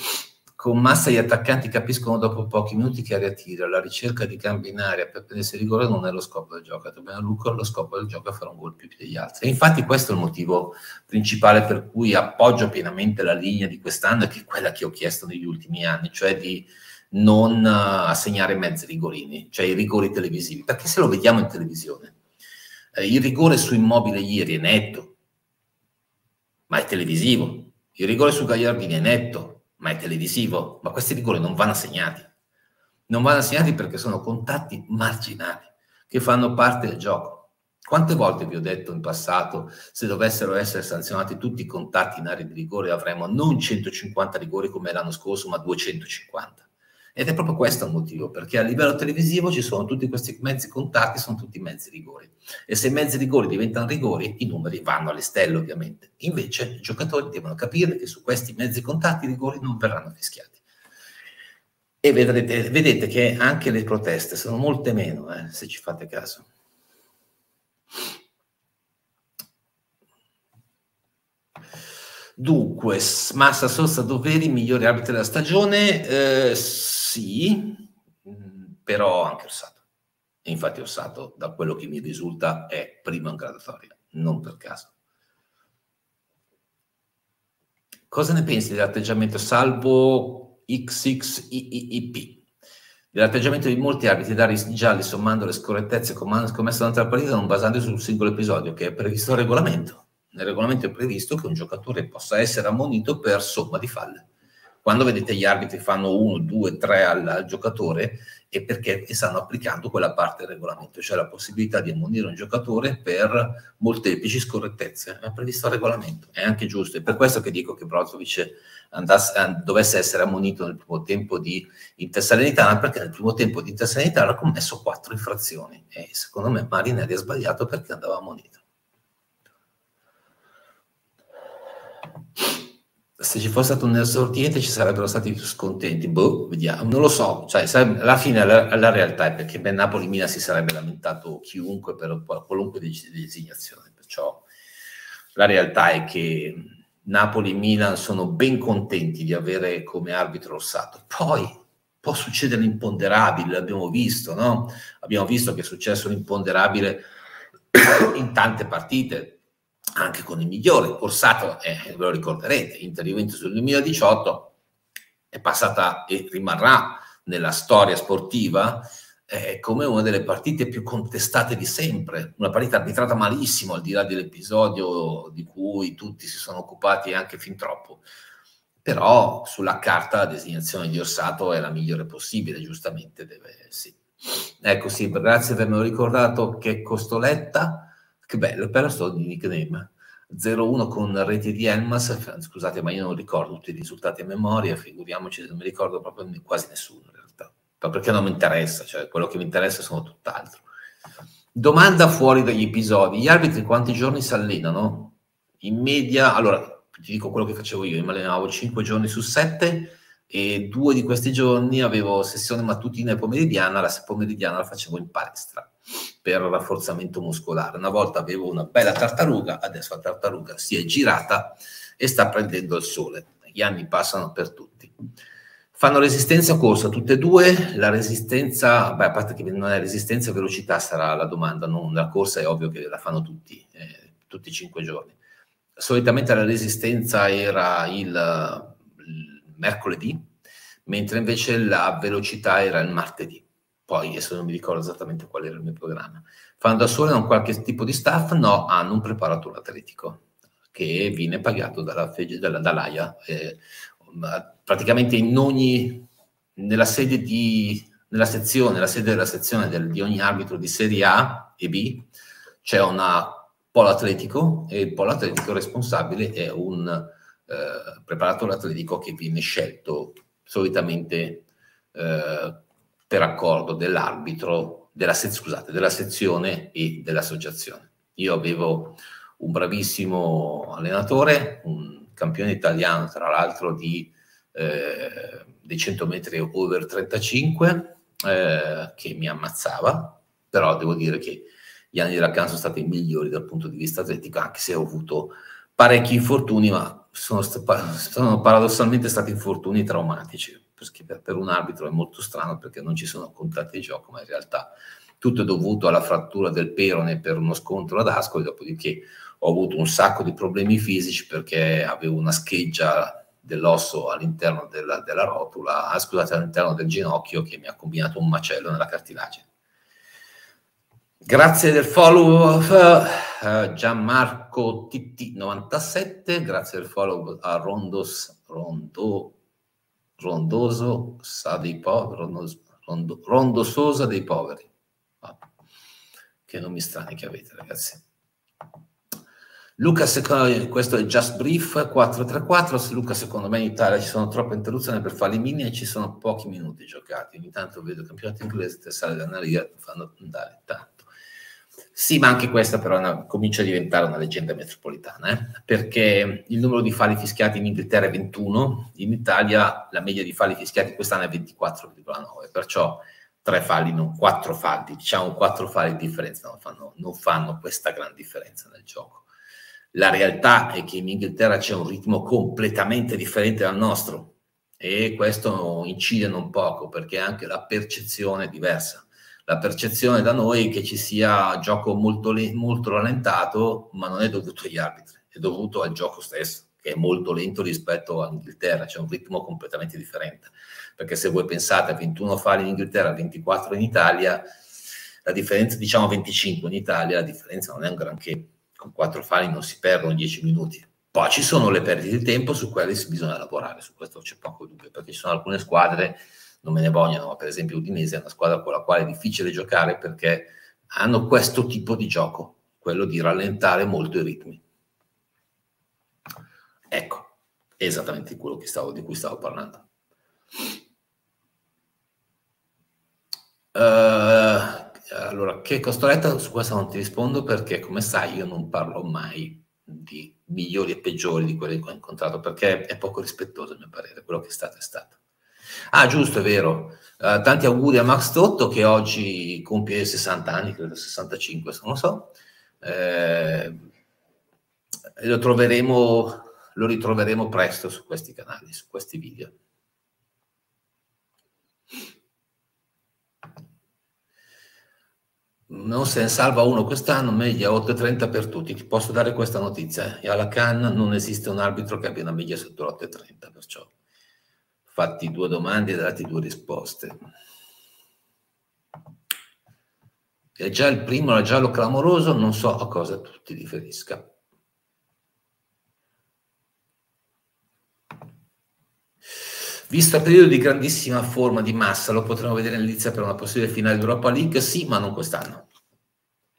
con massa gli attaccanti capiscono dopo pochi minuti che area tira, la ricerca di cambi in area per prendersi rigore non è lo scopo del gioco, a Luca lo scopo del gioco è fare un gol più degli altri. E infatti questo è il motivo principale per cui appoggio pienamente la linea di quest'anno, che è quella che ho chiesto negli ultimi anni, cioè di non uh, assegnare mezzi rigorini, cioè i rigori televisivi, perché se lo vediamo in televisione, eh, il rigore su Immobile ieri è netto, ma è televisivo, il rigore su Gagliardini è netto, ma è televisivo, ma questi rigori non vanno assegnati. Non vanno assegnati perché sono contatti marginali che fanno parte del gioco. Quante volte vi ho detto in passato, se dovessero essere sanzionati tutti i contatti in area di rigore avremmo non 150 rigori come l'anno scorso, ma 250. Ed è proprio questo il motivo, perché a livello televisivo ci sono tutti questi mezzi contatti, sono tutti mezzi rigori. E se i mezzi rigori diventano rigori, i numeri vanno alle stelle ovviamente. Invece i giocatori devono capire che su questi mezzi contatti i rigori non verranno fischiati. E vedrete, vedete che anche le proteste sono molte meno, eh, se ci fate caso. Dunque, Massa Sosta Doveri, migliori arbitri della stagione? Eh, sì, mm, però anche Orsato. E infatti Orsato, da quello che mi risulta, è primo in gradatoria, non per caso. Cosa ne pensi dell'atteggiamento salvo XXIIP? Dell'atteggiamento di molti arbitri dare i gialli sommando le scorrettezze commesse durante la partita non basandosi sul singolo episodio che è previsto dal regolamento. Nel regolamento è previsto che un giocatore possa essere ammonito per somma di falle. Quando vedete gli arbitri fanno uno, due, tre al, al giocatore è perché stanno applicando quella parte del regolamento, cioè la possibilità di ammonire un giocatore per molteplici scorrettezze. È previsto dal regolamento, è anche giusto. È per questo che dico che Brozovic andasse, dovesse essere ammonito nel primo tempo di Inter Salernitana, perché nel primo tempo di Inter Salernitana ha commesso quattro infrazioni e secondo me Marinelli ha sbagliato perché andava ammonito. Se ci fosse stato un esordiente ci sarebbero stati più scontenti. Boh, vediamo, non lo so. Cioè, alla fine la, la, realtà è perché per Napoli-Milan si sarebbe lamentato chiunque per qualunque designazione. Perciò la realtà è che Napoli e Milan sono ben contenti di avere come arbitro Rossato. Poi può succedere l'imponderabile, l'abbiamo visto, no? Abbiamo visto che è successo l'imponderabile [coughs] in tante partite anche con i migliori. Orsato, eh, ve lo ricorderete, Inter Juventus del 2018 è passata e rimarrà nella storia sportiva eh, come una delle partite più contestate di sempre, una partita arbitrata malissimo, al di là dell'episodio di cui tutti si sono occupati anche fin troppo. Però sulla carta la designazione di Orsato è la migliore possibile, giustamente deve, sì. Ecco sì, grazie per avermi ricordato che Costoletta che bello, però sto di nickname. 0-1 con reti di Elmas, scusate ma io non ricordo tutti i risultati a memoria, figuriamoci se non mi ricordo proprio quasi nessuno in realtà, perché non mi interessa, cioè quello che mi interessa sono tutt'altro. Domanda fuori dagli episodi, gli arbitri quanti giorni si allenano? In media, allora ti dico quello che facevo io mi allenavo 5 giorni su 7 e due di questi giorni avevo sessione mattutina e pomeridiana, la pomeridiana la facevo in palestra per rafforzamento muscolare. Una volta avevo una bella tartaruga, adesso la tartaruga si è girata e sta prendendo il sole. Gli anni passano per tutti. Fanno resistenza corsa tutte e due. La resistenza, beh, a parte che non è resistenza, velocità sarà la domanda, non la corsa è ovvio che la fanno tutti, eh, tutti i cinque giorni. Solitamente la resistenza era il, il mercoledì, mentre invece la velocità era il martedì poi adesso non mi ricordo esattamente qual era il mio programma. Fanno da solo hanno qualche tipo di staff? No, hanno un preparatore atletico che viene pagato dalla, dalla, dall'AIA. Eh, praticamente in ogni, nella sede di, nella sezione, la sede della sezione del, di ogni arbitro di Serie A e B c'è un polo atletico e il polo atletico responsabile è un eh, preparatore atletico che viene scelto solitamente eh, per accordo dell'arbitro, della, scusate, della sezione e dell'associazione. Io avevo un bravissimo allenatore, un campione italiano, tra l'altro di, eh, dei 100 metri over 35, eh, che mi ammazzava, però devo dire che gli anni della Can sono stati migliori dal punto di vista atletico, anche se ho avuto parecchi infortuni, ma sono, sono paradossalmente stati infortuni traumatici per, per un arbitro è molto strano perché non ci sono contratti di gioco, ma in realtà tutto è dovuto alla frattura del perone per uno scontro ad Ascoli, dopodiché ho avuto un sacco di problemi fisici perché avevo una scheggia dell'osso all'interno della, della rotula, ah, scusate, all'interno del ginocchio che mi ha combinato un macello nella cartilagine. Grazie del follow uh, Gianmarco TT97, grazie del follow a Rondos, Rondo, Rondoso sa dei poveri, rondo, rondo, Sosa dei poveri. Ah, che nomi strani che avete, ragazzi. Luca, secondo, questo è Just Brief 434. Luca, secondo me in Italia ci sono troppe interruzioni per fare i mini e ci sono pochi minuti giocati. Ogni tanto vedo il campionato inglese, te sale da Naria, fanno andare tanto. Sì, ma anche questa però una, comincia a diventare una leggenda metropolitana, eh? perché il numero di falli fischiati in Inghilterra è 21, in Italia la media di falli fischiati quest'anno è 24,9, perciò tre falli, non quattro falli, diciamo quattro falli di differenza non fanno, non fanno questa gran differenza nel gioco. La realtà è che in Inghilterra c'è un ritmo completamente differente dal nostro e questo incide non poco perché anche la percezione è diversa. La percezione da noi che ci sia gioco molto, molto rallentato, ma non è dovuto agli arbitri, è dovuto al gioco stesso, che è molto lento rispetto all'Inghilterra, c'è un ritmo completamente differente. Perché se voi pensate a 21 fari in Inghilterra, 24 in Italia, la differenza, diciamo 25 in Italia, la differenza non è un granché. Con 4 fari non si perdono 10 minuti poi ci sono le perdite di tempo su quelle bisogna lavorare, su questo c'è poco dubbio, perché ci sono alcune squadre, non me ne vogliono, ma per esempio Udinese è una squadra con la quale è difficile giocare perché hanno questo tipo di gioco, quello di rallentare molto i ritmi. Ecco, esattamente quello stavo, di cui stavo parlando. Uh, allora, che costoletta? Su questo non ti rispondo perché, come sai, io non parlo mai di migliori e peggiori di quelli che ho incontrato, perché è poco rispettoso a mio parere, quello che è stato è stato. Ah, giusto, è vero. Uh, tanti auguri a Max Totto che oggi compie 60 anni, credo 65, non lo so. Eh, lo troveremo, lo ritroveremo presto su questi canali, su questi video. non se ne salva uno quest'anno, media 8,30 per tutti. Ti posso dare questa notizia. E alla Cannes non esiste un arbitro che abbia una media sotto l'8,30, perciò fatti due domande e dati due risposte. È già il primo, era giallo clamoroso, non so a cosa tu ti riferisca. Visto il periodo di grandissima forma di massa, lo potremo vedere all'inizio per una possibile finale d'Europa League? Sì, ma non quest'anno.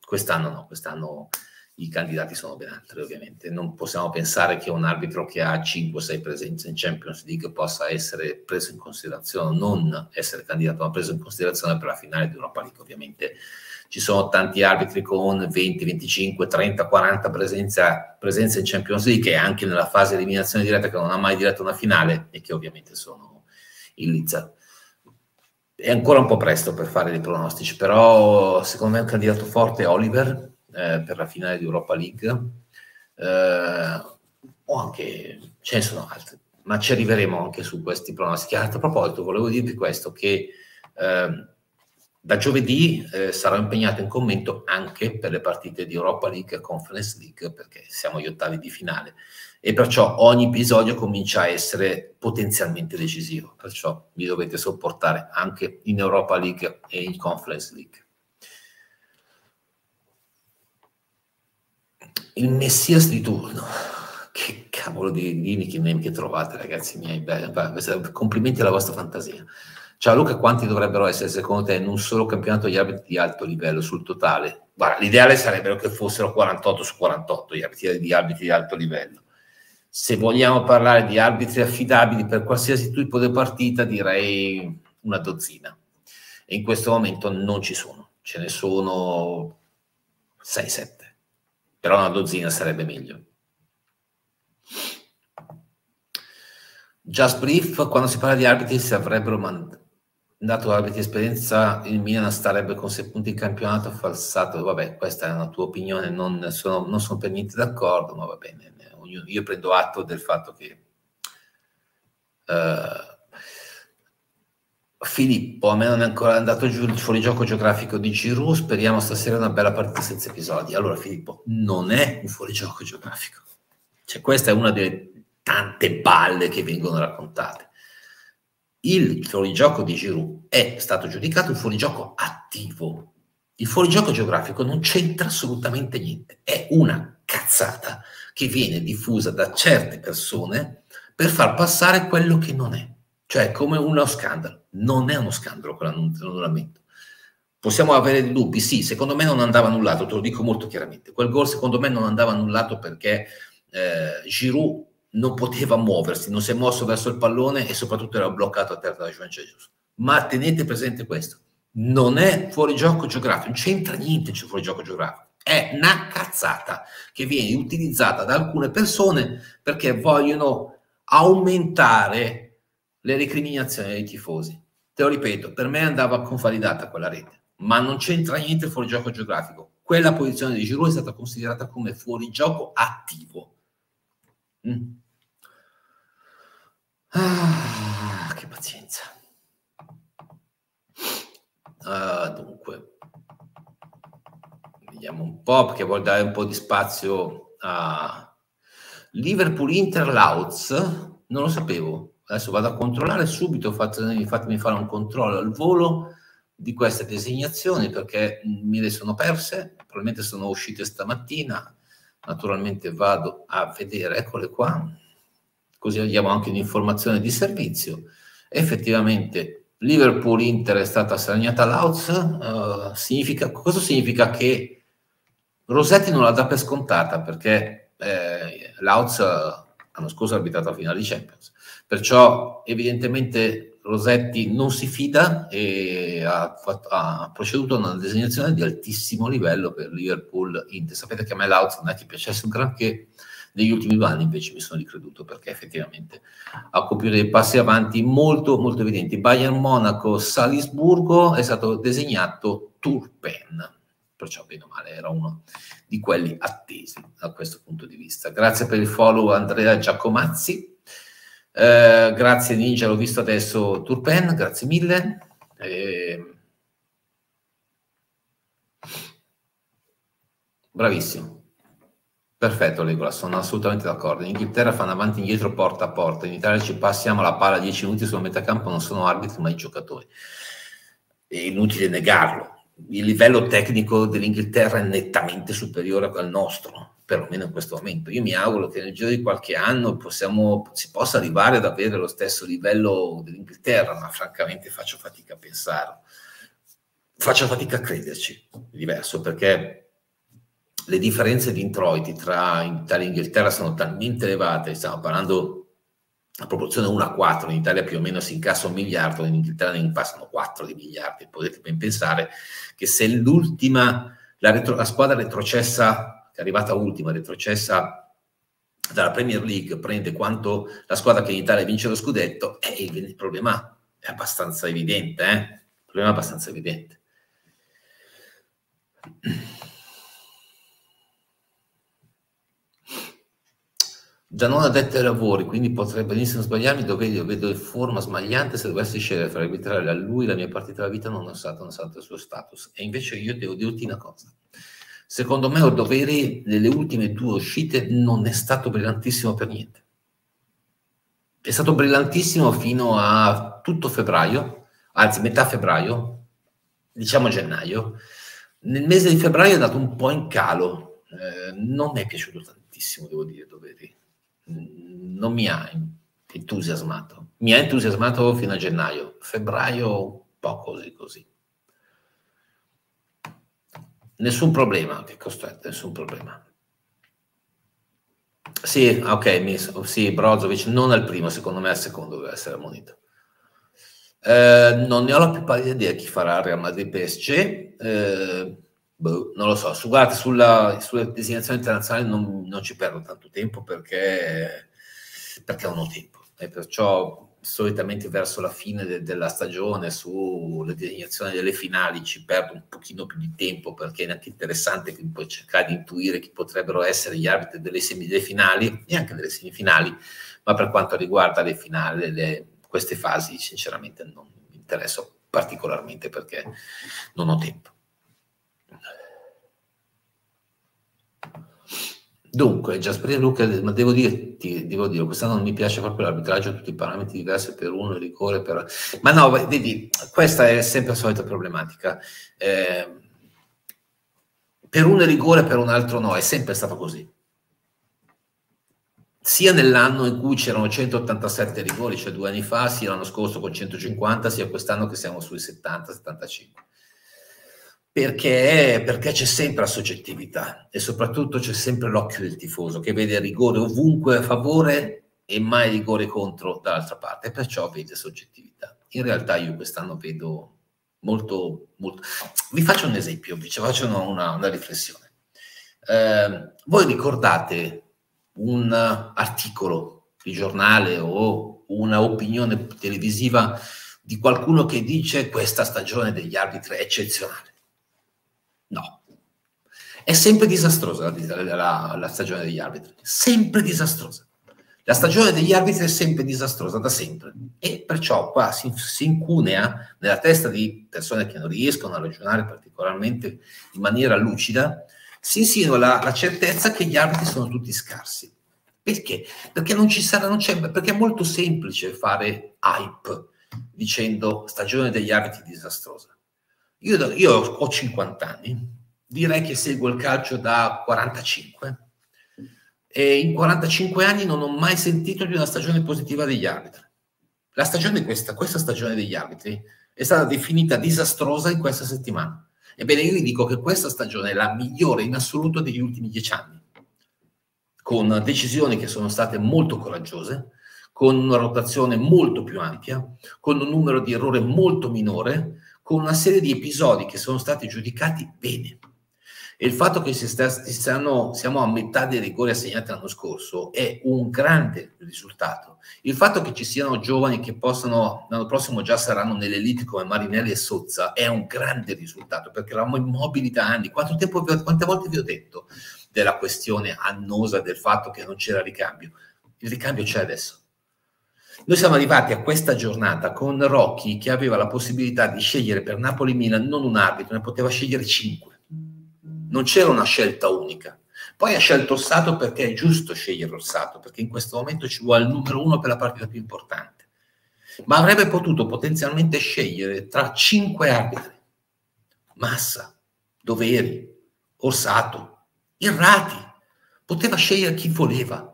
Quest'anno no, quest'anno i candidati sono ben altri ovviamente. Non possiamo pensare che un arbitro che ha 5-6 presenze in Champions League possa essere preso in considerazione, non essere candidato, ma preso in considerazione per la finale d'Europa League ovviamente ci sono tanti arbitri con 20, 25, 30, 40 presenze, presenze in Champions League e anche nella fase di eliminazione diretta che non ha mai diretto una finale e che ovviamente sono in Lizza. È ancora un po' presto per fare dei pronostici, però secondo me un candidato forte è Oliver eh, per la finale di Europa League eh, o anche ce ne sono altri, ma ci arriveremo anche su questi pronostici. A proposito, volevo dirvi questo, che eh, da giovedì eh, sarò impegnato in commento anche per le partite di Europa League e Conference League perché siamo agli ottavi di finale e perciò ogni episodio comincia a essere potenzialmente decisivo, perciò vi dovete sopportare anche in Europa League e in Conference League. Il Messias di turno. Che cavolo di, di nickname che trovate, ragazzi miei. Beh, complimenti alla vostra fantasia. Ciao Luca, quanti dovrebbero essere secondo te in un solo campionato gli arbitri di alto livello sul totale? Guarda, l'ideale sarebbe che fossero 48 su 48 gli arbitri di, arbitri di alto livello. Se vogliamo parlare di arbitri affidabili per qualsiasi tipo di partita, direi una dozzina. E in questo momento non ci sono, ce ne sono 6-7, però una dozzina sarebbe meglio. Just brief, quando si parla di arbitri si avrebbero mandato dato l'arbitro di esperienza, il Milan starebbe con 6 punti in campionato falsato. Vabbè, questa è una tua opinione, non sono, non sono per niente d'accordo, ma va bene. Io prendo atto del fatto che uh, Filippo, a me non è ancora andato giù il fuorigioco geografico di Giroud, speriamo stasera una bella partita senza episodi. Allora Filippo, non è un fuorigioco geografico. Cioè, questa è una delle tante balle che vengono raccontate il fuorigioco di Giroud è stato giudicato un fuorigioco attivo. Il fuorigioco geografico non c'entra assolutamente niente, è una cazzata che viene diffusa da certe persone per far passare quello che non è, cioè come uno scandalo. Non è uno scandalo quell'annullamento. Possiamo avere dei dubbi? Sì, secondo me non andava annullato, te lo dico molto chiaramente. Quel gol secondo me non andava annullato perché eh, Giroud non poteva muoversi, non si è mosso verso il pallone e soprattutto era bloccato a terra da Juan Jesus. Ma tenete presente questo, non è fuori gioco geografico, non c'entra niente fuori gioco geografico, è una cazzata che viene utilizzata da alcune persone perché vogliono aumentare le recriminazioni dei tifosi. Te lo ripeto, per me andava convalidata quella rete, ma non c'entra niente fuori gioco geografico. quella posizione di Giroud è stata considerata come fuorigioco attivo. Mm. Ah, che pazienza. Uh, dunque, vediamo un po' perché vuol dare un po' di spazio a Liverpool-Inter Lauz. Non lo sapevo. Adesso vado a controllare subito, fatemi, fatemi fare un controllo al volo di queste designazioni perché me le sono perse, probabilmente sono uscite stamattina. Naturalmente vado a vedere, eccole qua, così abbiamo anche un'informazione di servizio. Effettivamente Liverpool-Inter è stata assegnata all'Auz, uh, significa, cosa significa? Che Rosetti non la dà per scontata perché eh, l'Auz l'anno scorso ha arbitrato la finale di Champions. Perciò evidentemente Rosetti non si fida e ha, fatto, ha proceduto a una designazione di altissimo livello per Liverpool-Inter. Sapete che a me l'Auz non è che piacesse un granché, negli ultimi due anni invece mi sono ricreduto perché effettivamente ha compiuto dei passi avanti molto molto evidenti. Bayern Monaco, Salisburgo è stato designato Turpen, perciò bene o male era uno di quelli attesi da questo punto di vista. Grazie per il follow Andrea Giacomazzi, eh, grazie Ninja, l'ho visto adesso Turpen, grazie mille. Eh, bravissimo. Perfetto, Legola, sono assolutamente d'accordo. In Inghilterra fanno avanti e indietro porta a porta. In Italia ci passiamo la palla 10 minuti sulla metà campo, non sono arbitri ma i giocatori. È inutile negarlo. Il livello tecnico dell'Inghilterra è nettamente superiore al nostro, perlomeno in questo momento. Io mi auguro che nel giro di qualche anno possiamo, si possa arrivare ad avere lo stesso livello dell'Inghilterra, ma francamente faccio fatica a pensarlo. Faccio fatica a crederci, diverso, perché le differenze di introiti tra Italia e Inghilterra sono talmente elevate, stiamo parlando a proporzione 1 a 4, in Italia più o meno si incassa un miliardo, in Inghilterra ne impassano 4 di miliardi, potete ben pensare che se l'ultima, la, retro, la squadra retrocessa, che è arrivata ultima, retrocessa dalla Premier League, prende quanto la squadra che in Italia vince lo scudetto, eh, il, problema è abbastanza evidente, eh? il problema è abbastanza evidente. Già non addetto ai lavori, quindi potrei benissimo sbagliarmi, dove io vedo in forma smagliante se dovessi scegliere fra arbitrare a lui la mia partita della vita non è stato, non è stato il suo status. E invece io devo dirti una cosa. Secondo me Doveri nelle ultime due uscite non è stato brillantissimo per niente. È stato brillantissimo fino a tutto febbraio, anzi metà febbraio, diciamo gennaio. Nel mese di febbraio è andato un po' in calo. Eh, non mi è piaciuto tantissimo, devo dire, Doveri non mi ha entusiasmato. Mi ha entusiasmato fino a gennaio, febbraio un po' così così. Nessun problema, che costretto, nessun problema. Sì, ok, mi, sì, Brozovic non al primo, secondo me al secondo deve essere ammonito. Eh, non ne ho la più pallida idea chi farà Real Madrid PSG. Eh, Boh, non lo so, su, guarda, sulla, sulla designazione internazionale non, non, ci perdo tanto tempo perché, perché non ho tempo e perciò solitamente verso la fine de, della stagione sulle designazioni delle finali ci perdo un pochino più di tempo perché è anche interessante poi cercare di intuire chi potrebbero essere gli arbitri delle, semi, delle finali e anche delle semifinali, ma per quanto riguarda le finali, le, queste fasi sinceramente non mi interesso particolarmente perché non ho tempo. Dunque, Giasperi Luca, ma devo dirti, devo dire, quest'anno non mi piace proprio l'arbitraggio, tutti i parametri diversi per uno, il rigore, per... Ma no, vedi, questa è sempre la solita problematica. Eh, per uno è rigore, per un altro no, è sempre stato così. Sia nell'anno in cui c'erano 187 rigori, cioè due anni fa, sia l'anno scorso con 150, sia quest'anno che siamo sui 70-75 perché, perché c'è sempre la soggettività e soprattutto c'è sempre l'occhio del tifoso che vede rigore ovunque a favore e mai rigore contro dall'altra parte, perciò vede soggettività. In realtà io quest'anno vedo molto, molto... Vi faccio un esempio, vi faccio una, una riflessione. Eh, voi ricordate un articolo di giornale o una opinione televisiva di qualcuno che dice questa stagione degli arbitri è eccezionale? No. È sempre disastrosa la, la, la stagione degli arbitri, sempre disastrosa. La stagione degli arbitri è sempre disastrosa, da sempre. E perciò qua si, si, incunea nella testa di persone che non riescono a ragionare particolarmente in maniera lucida, si insinua la, la certezza che gli arbitri sono tutti scarsi. Perché? Perché non ci sarà, non c'è, perché è molto semplice fare hype dicendo stagione degli arbitri disastrosa. Io, io ho 50 anni, direi che seguo il calcio da 45 e in 45 anni non ho mai sentito di una stagione positiva degli arbitri. La stagione questa, questa stagione degli arbitri è stata definita disastrosa in questa settimana. Ebbene, io vi dico che questa stagione è la migliore in assoluto degli ultimi dieci anni, con decisioni che sono state molto coraggiose, con una rotazione molto più ampia, con un numero di errori molto minore, con una serie di episodi che sono stati giudicati bene. E il fatto che si sta, si stanno, siamo a metà dei rigori assegnati l'anno scorso è un grande risultato. Il fatto che ci siano giovani che possano, l'anno prossimo già saranno nell'elite come Marinelli e Sozza, è un grande risultato perché eravamo immobili da anni. Tempo, quante volte vi ho detto della questione annosa del fatto che non c'era ricambio? Il ricambio c'è adesso. Noi siamo arrivati a questa giornata con Rocchi che aveva la possibilità di scegliere per Napoli-Milan non un arbitro, ne poteva scegliere cinque non c'era una scelta unica. Poi ha scelto Orsato perché è giusto scegliere Orsato, perché in questo momento ci vuole il numero uno per la partita più importante. Ma avrebbe potuto potenzialmente scegliere tra cinque arbitri. Massa, Doveri, Orsato, Irrati. Poteva scegliere chi voleva.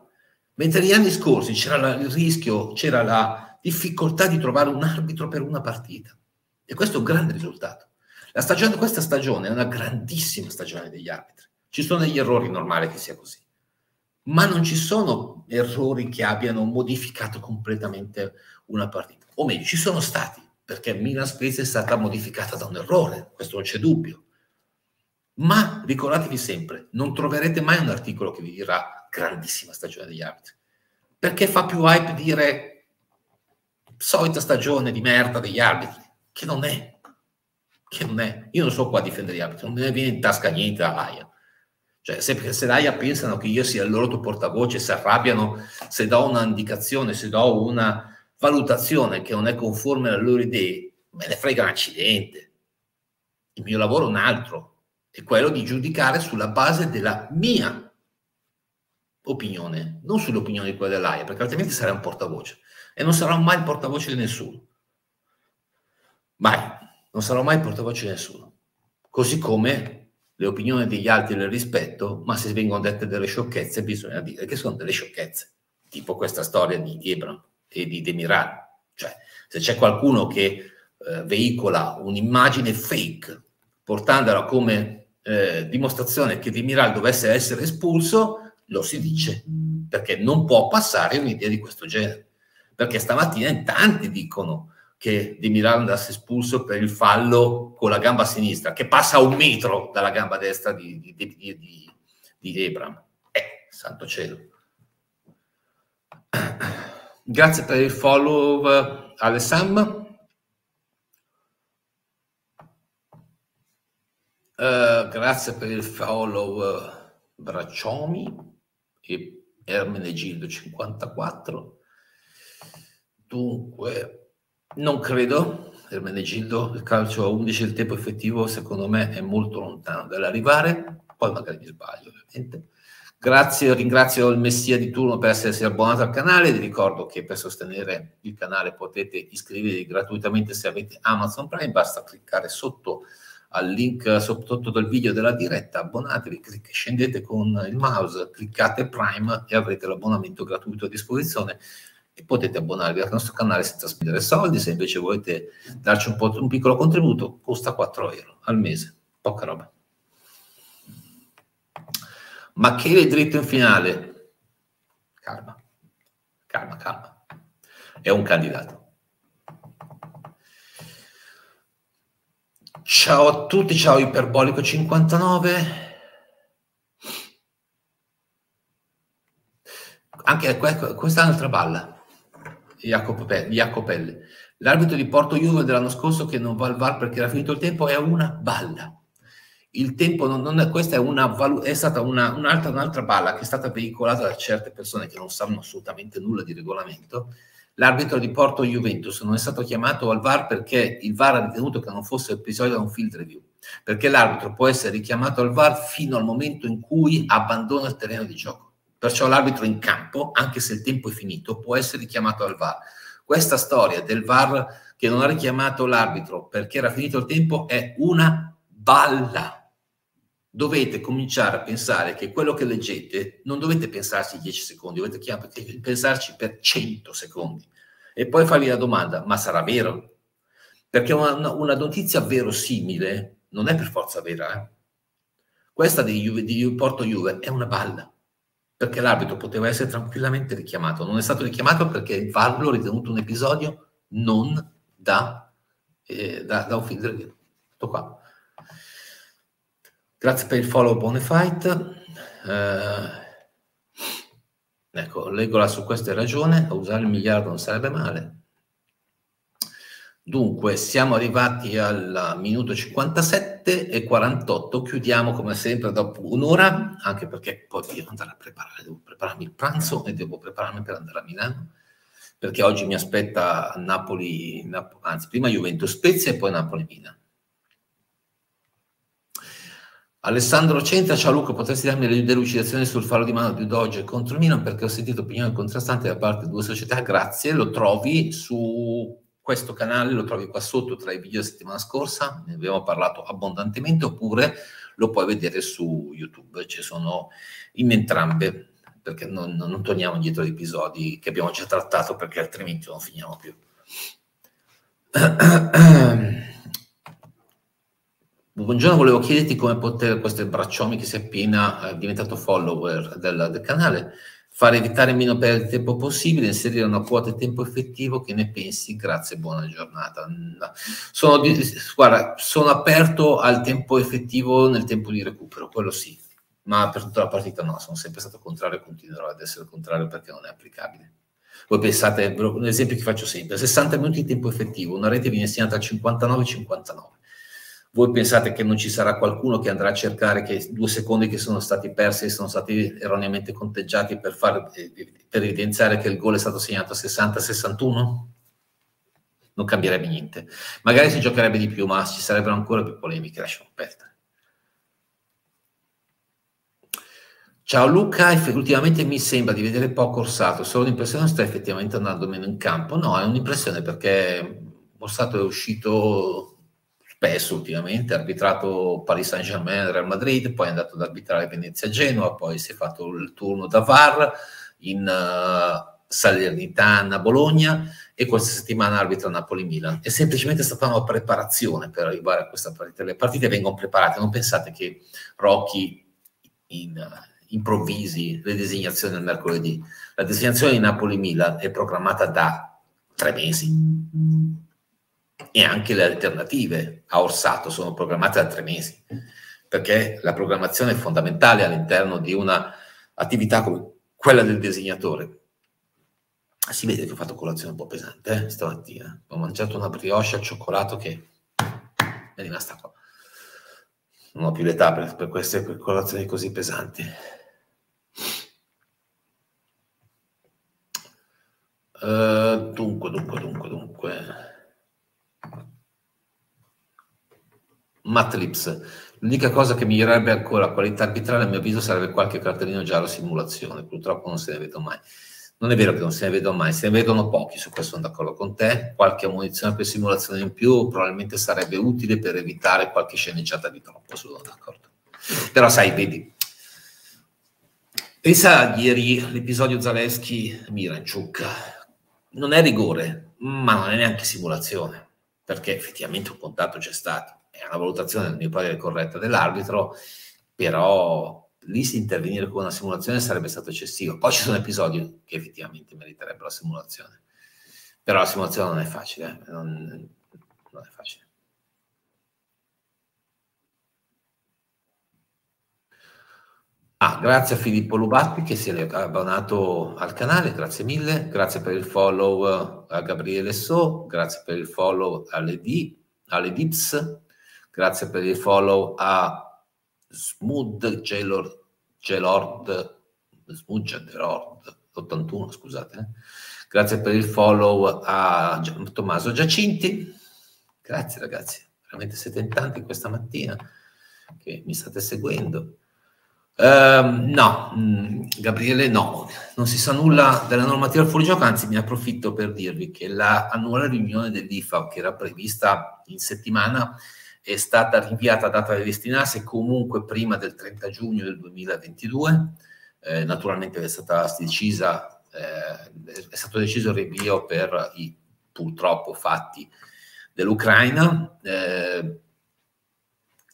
Mentre negli anni scorsi c'era il rischio, c'era la difficoltà di trovare un arbitro per una partita. E questo è un grande risultato. La stagione, questa stagione è una grandissima stagione degli arbitri. Ci sono degli errori, normali che sia così. Ma non ci sono errori che abbiano modificato completamente una partita. O meglio, ci sono stati, perché Milan Spezia è stata modificata da un errore, questo non c'è dubbio. Ma ricordatevi sempre, non troverete mai un articolo che vi dirà grandissima stagione degli arbitri. Perché fa più hype dire solita stagione di merda degli arbitri, che non è che non è, io non so qua a difendere gli arbitri, non me ne viene in tasca niente a AIA. Cioè, se, se l'AIA pensano che io sia il loro tuo portavoce, si arrabbiano se do una indicazione, se do una valutazione che non è conforme alle loro idee, me ne frega un accidente. Il mio lavoro è un altro, è quello di giudicare sulla base della mia opinione, non sull'opinione di quella dell'AIA, perché altrimenti sarei un portavoce e non sarò mai il portavoce di nessuno. Mai non sarò mai portavoce di nessuno. Così come le opinioni degli altri le rispetto, ma se vengono dette delle sciocchezze bisogna dire che sono delle sciocchezze, tipo questa storia di Ebram e di Demiral. Cioè, se c'è qualcuno che eh, veicola un'immagine fake, portandola come eh, dimostrazione che Demiral dovesse essere espulso, lo si dice, perché non può passare un'idea di questo genere. Perché stamattina in tanti dicono che Di Milano andasse espulso per il fallo con la gamba sinistra, che passa a un metro dalla gamba destra di, di, di, di, Ebram. Eh, santo cielo. Grazie per il follow, Alessandro. Uh, grazie per il follow, Braccioni e Ermenegildo 54. Dunque, non credo, Ermenegildo, il calcio a 11 il tempo effettivo secondo me è molto lontano dall'arrivare, poi magari mi sbaglio ovviamente. Grazie, ringrazio il Messia di turno per essersi abbonato al canale, vi ricordo che per sostenere il canale potete iscrivervi gratuitamente se avete Amazon Prime, basta cliccare sotto al link sotto del video della diretta, abbonatevi, clic- scendete con il mouse, cliccate Prime e avrete l'abbonamento gratuito a disposizione e potete abbonarvi al nostro canale senza spendere soldi. Se invece volete darci un, po', un piccolo contributo, costa 4 euro al mese, poca roba. Ma che è dritto in finale? Calma, calma, calma. È un candidato. Ciao a tutti, ciao Iperbolico 59. Anche questa è un'altra balla. Jacopelle. L'arbitro di Porto Juve dell'anno scorso che non va al VAR perché era finito il tempo è una balla. il tempo non, non è, questa è, una, è stata una, un'altra, un'altra balla che è stata veicolata da certe persone che non sanno assolutamente nulla di regolamento. L'arbitro di Porto Juventus non è stato chiamato al VAR perché il VAR ha ritenuto che non fosse episodio da un field review, perché l'arbitro può essere richiamato al VAR fino al momento in cui abbandona il terreno di gioco. Perciò l'arbitro in campo, anche se il tempo è finito, può essere richiamato al VAR. Questa storia del VAR che non ha richiamato l'arbitro perché era finito il tempo è una balla dovete cominciare a pensare che quello che leggete non dovete pensarci 10 secondi, dovete pensarci per 100 secondi e poi farvi la domanda, ma sarà vero? Perché una, una notizia verosimile non è per forza vera. Eh? Questa di, Juve, di Porto Juve è una balla, perché l'arbitro poteva essere tranquillamente richiamato. Non è stato richiamato perché il VAR l'ho ritenuto un episodio non da, eh, da, da un film Tutto qua. Grazie per il follow Bonefight. Eh, ecco, Legola su questa ragione, a usare il miliardo non sarebbe male. Dunque, siamo arrivati al minuto 57 e 48, chiudiamo come sempre dopo un'ora, anche perché poi devo andare a preparare, devo prepararmi il pranzo e devo prepararmi per andare a Milano, perché oggi mi aspetta Napoli, Napoli anzi prima Juventus Spezia e poi Napoli-Mina. Alessandro Centra, ciao Luca, potresti darmi le delucidazioni sul fallo di mano di Doge contro Milan? Perché ho sentito opinioni contrastanti da parte di due società, grazie, lo trovi su questo canale, lo trovi qua sotto tra i video della settimana scorsa, ne abbiamo parlato abbondantemente, oppure lo puoi vedere su YouTube, ci sono in entrambe, perché non, non torniamo indietro agli episodi che abbiamo già trattato perché altrimenti non finiamo più. [clears throat] Buongiorno, volevo chiederti come poter, questo è Braccioni che si è appena eh, diventato follower del, del, canale, far evitare meno perdite di tempo possibile, inserire una quota di tempo effettivo, che ne pensi? Grazie, buona giornata. Sono, guarda, sono aperto al tempo effettivo nel tempo di recupero, quello sì, ma per tutta la partita no, sono sempre stato contrario e continuerò ad essere contrario perché non è applicabile. Voi pensate, un esempio che faccio sempre, 60 minuti di tempo effettivo, una rete viene segnata al 59-59 voi pensate che non ci sarà qualcuno che andrà a cercare che due secondi che sono stati persi e sono stati erroneamente conteggiati per, far, eh, per evidenziare che il gol è stato segnato a 60-61? Non cambierebbe niente. Magari si giocherebbe di più, ma ci sarebbero ancora più polemiche, lasciamo perdere. Ciao Luca, ultimamente mi sembra di vedere poco Orsato, solo l'impressione sta effettivamente andando meno in campo. No, è un'impressione perché Orsato è uscito spesso ultimamente, ha arbitrato Paris Saint-Germain, Real Madrid, poi è andato ad arbitrare Venezia-Genova, poi si è fatto il turno da VAR in uh, Salernitana, Bologna e questa settimana arbitra Napoli-Milan. È semplicemente stata una preparazione per arrivare a questa partita. Le partite vengono preparate, non pensate che Rocchi in, improvvisi le designazioni del mercoledì. La designazione di Napoli-Milan è programmata da tre mesi e anche le alternative a Orsato sono programmate da tre mesi, perché la programmazione è fondamentale all'interno di un'attività come quella del disegnatore. Si vede che ho fatto colazione un po' pesante eh, stamattina. Ho mangiato una brioche al cioccolato che è rimasta qua. Non ho più l'età per, per queste colazioni così pesanti. Uh, dunque, dunque, dunque, dunque. Matlips. L'unica cosa che migliorerebbe ancora la qualità arbitrale, a mio avviso, sarebbe qualche cartellino giallo simulazione. Purtroppo non se ne vedo mai. Non è vero che non se ne vedono mai, se ne vedono pochi, su questo sono d'accordo con te. Qualche ammunizione per simulazione in più probabilmente sarebbe utile per evitare qualche sceneggiata di troppo, sono d'accordo. Però sai, vedi, pensa ieri l'episodio Zaleschi-Miranciuk, non è rigore, ma non è neanche simulazione, perché effettivamente un contatto c'è stato è una valutazione, nel mio parere, corretta dell'arbitro, però lì si intervenire con una simulazione sarebbe stato eccessivo. Poi ci sono episodi che effettivamente meriterebbero la simulazione, però la simulazione non è facile, eh? non, non è facile. Ah, grazie a Filippo Lubatti che si è abbonato al canale, grazie mille, grazie per il follow a Gabriele So, grazie per il follow alle, D, alle Dips, Grazie per il follow a Smooth Gelord, Smooth Gelord 81, scusate. Eh. Grazie per il follow a Tommaso Giacinti. Grazie ragazzi, veramente siete in tanti questa mattina che mi state seguendo. Uh, no, mm, Gabriele, no, non si sa nulla della normativa fuori gioco, anzi mi approfitto per dirvi che l'annuale riunione dell'IFA che era prevista in settimana è stata rinviata a data da destinarsi comunque prima del 30 giugno del 2022. Eh, naturalmente è stata decisa, eh, è stato deciso il rinvio per i purtroppo fatti dell'Ucraina. Eh,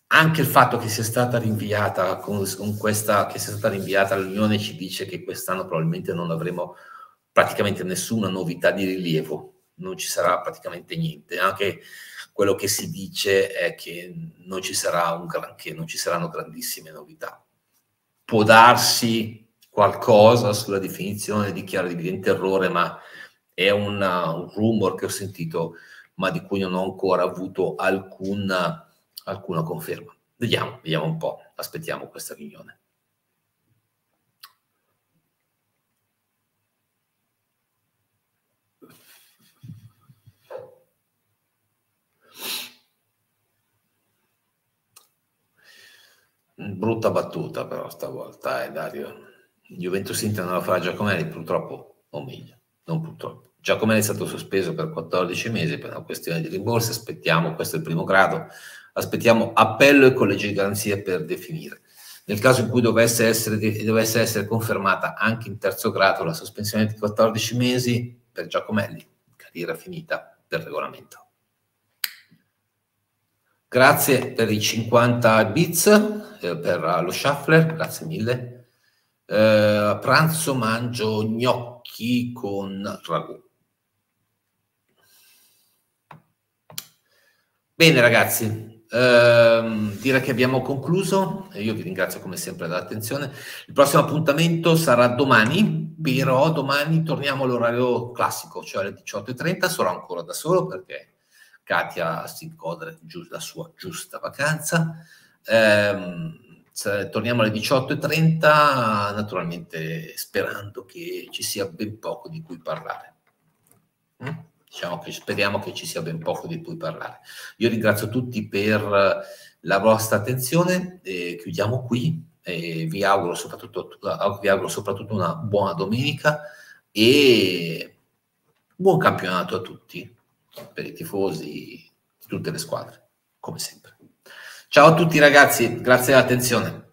anche il fatto che sia stata rinviata con, con questa, che sia stata rinviata all'Unione ci dice che quest'anno probabilmente non avremo praticamente nessuna novità di rilievo, non ci sarà praticamente niente. Anche quello che si dice è che non ci sarà un granché, non ci saranno grandissime novità. Può darsi qualcosa sulla definizione di chiaro evidente errore, ma è una, un rumor che ho sentito, ma di cui non ho ancora avuto alcuna alcuna conferma. Vediamo, vediamo un po', aspettiamo questa riunione. Brutta battuta però stavolta, eh, Dario. Juventus Inter non la farà Giacomelli, purtroppo, o meglio, non purtroppo. Giacomelli è stato sospeso per 14 mesi per una questione di rimborsi, aspettiamo, questo è il primo grado, aspettiamo appello e collegio di garanzia per definire. Nel caso in cui dovesse essere, dovesse essere confermata anche in terzo grado la sospensione di 14 mesi per Giacomelli, carriera finita per regolamento. Grazie per i 50 bits, eh, per lo shuffler, grazie mille. Eh, pranzo mangio gnocchi con ragù. Bene ragazzi, Uh, direi che abbiamo concluso. Io vi ringrazio come sempre dell'attenzione. Il prossimo appuntamento sarà domani, però domani torniamo all'orario classico, cioè alle 18.30. Sarò ancora da solo perché Katia si godre la sua giusta vacanza. Uh, torniamo alle 18.30, naturalmente sperando che ci sia ben poco di cui parlare. Mm? diciamo che speriamo che ci sia ben poco di cui parlare. Io ringrazio tutti per la vostra attenzione, eh, chiudiamo qui, eh, vi, auguro vi auguro soprattutto una buona domenica e buon campionato a tutti, per i tifosi di tutte le squadre, come sempre. Ciao a tutti ragazzi, grazie dell'attenzione.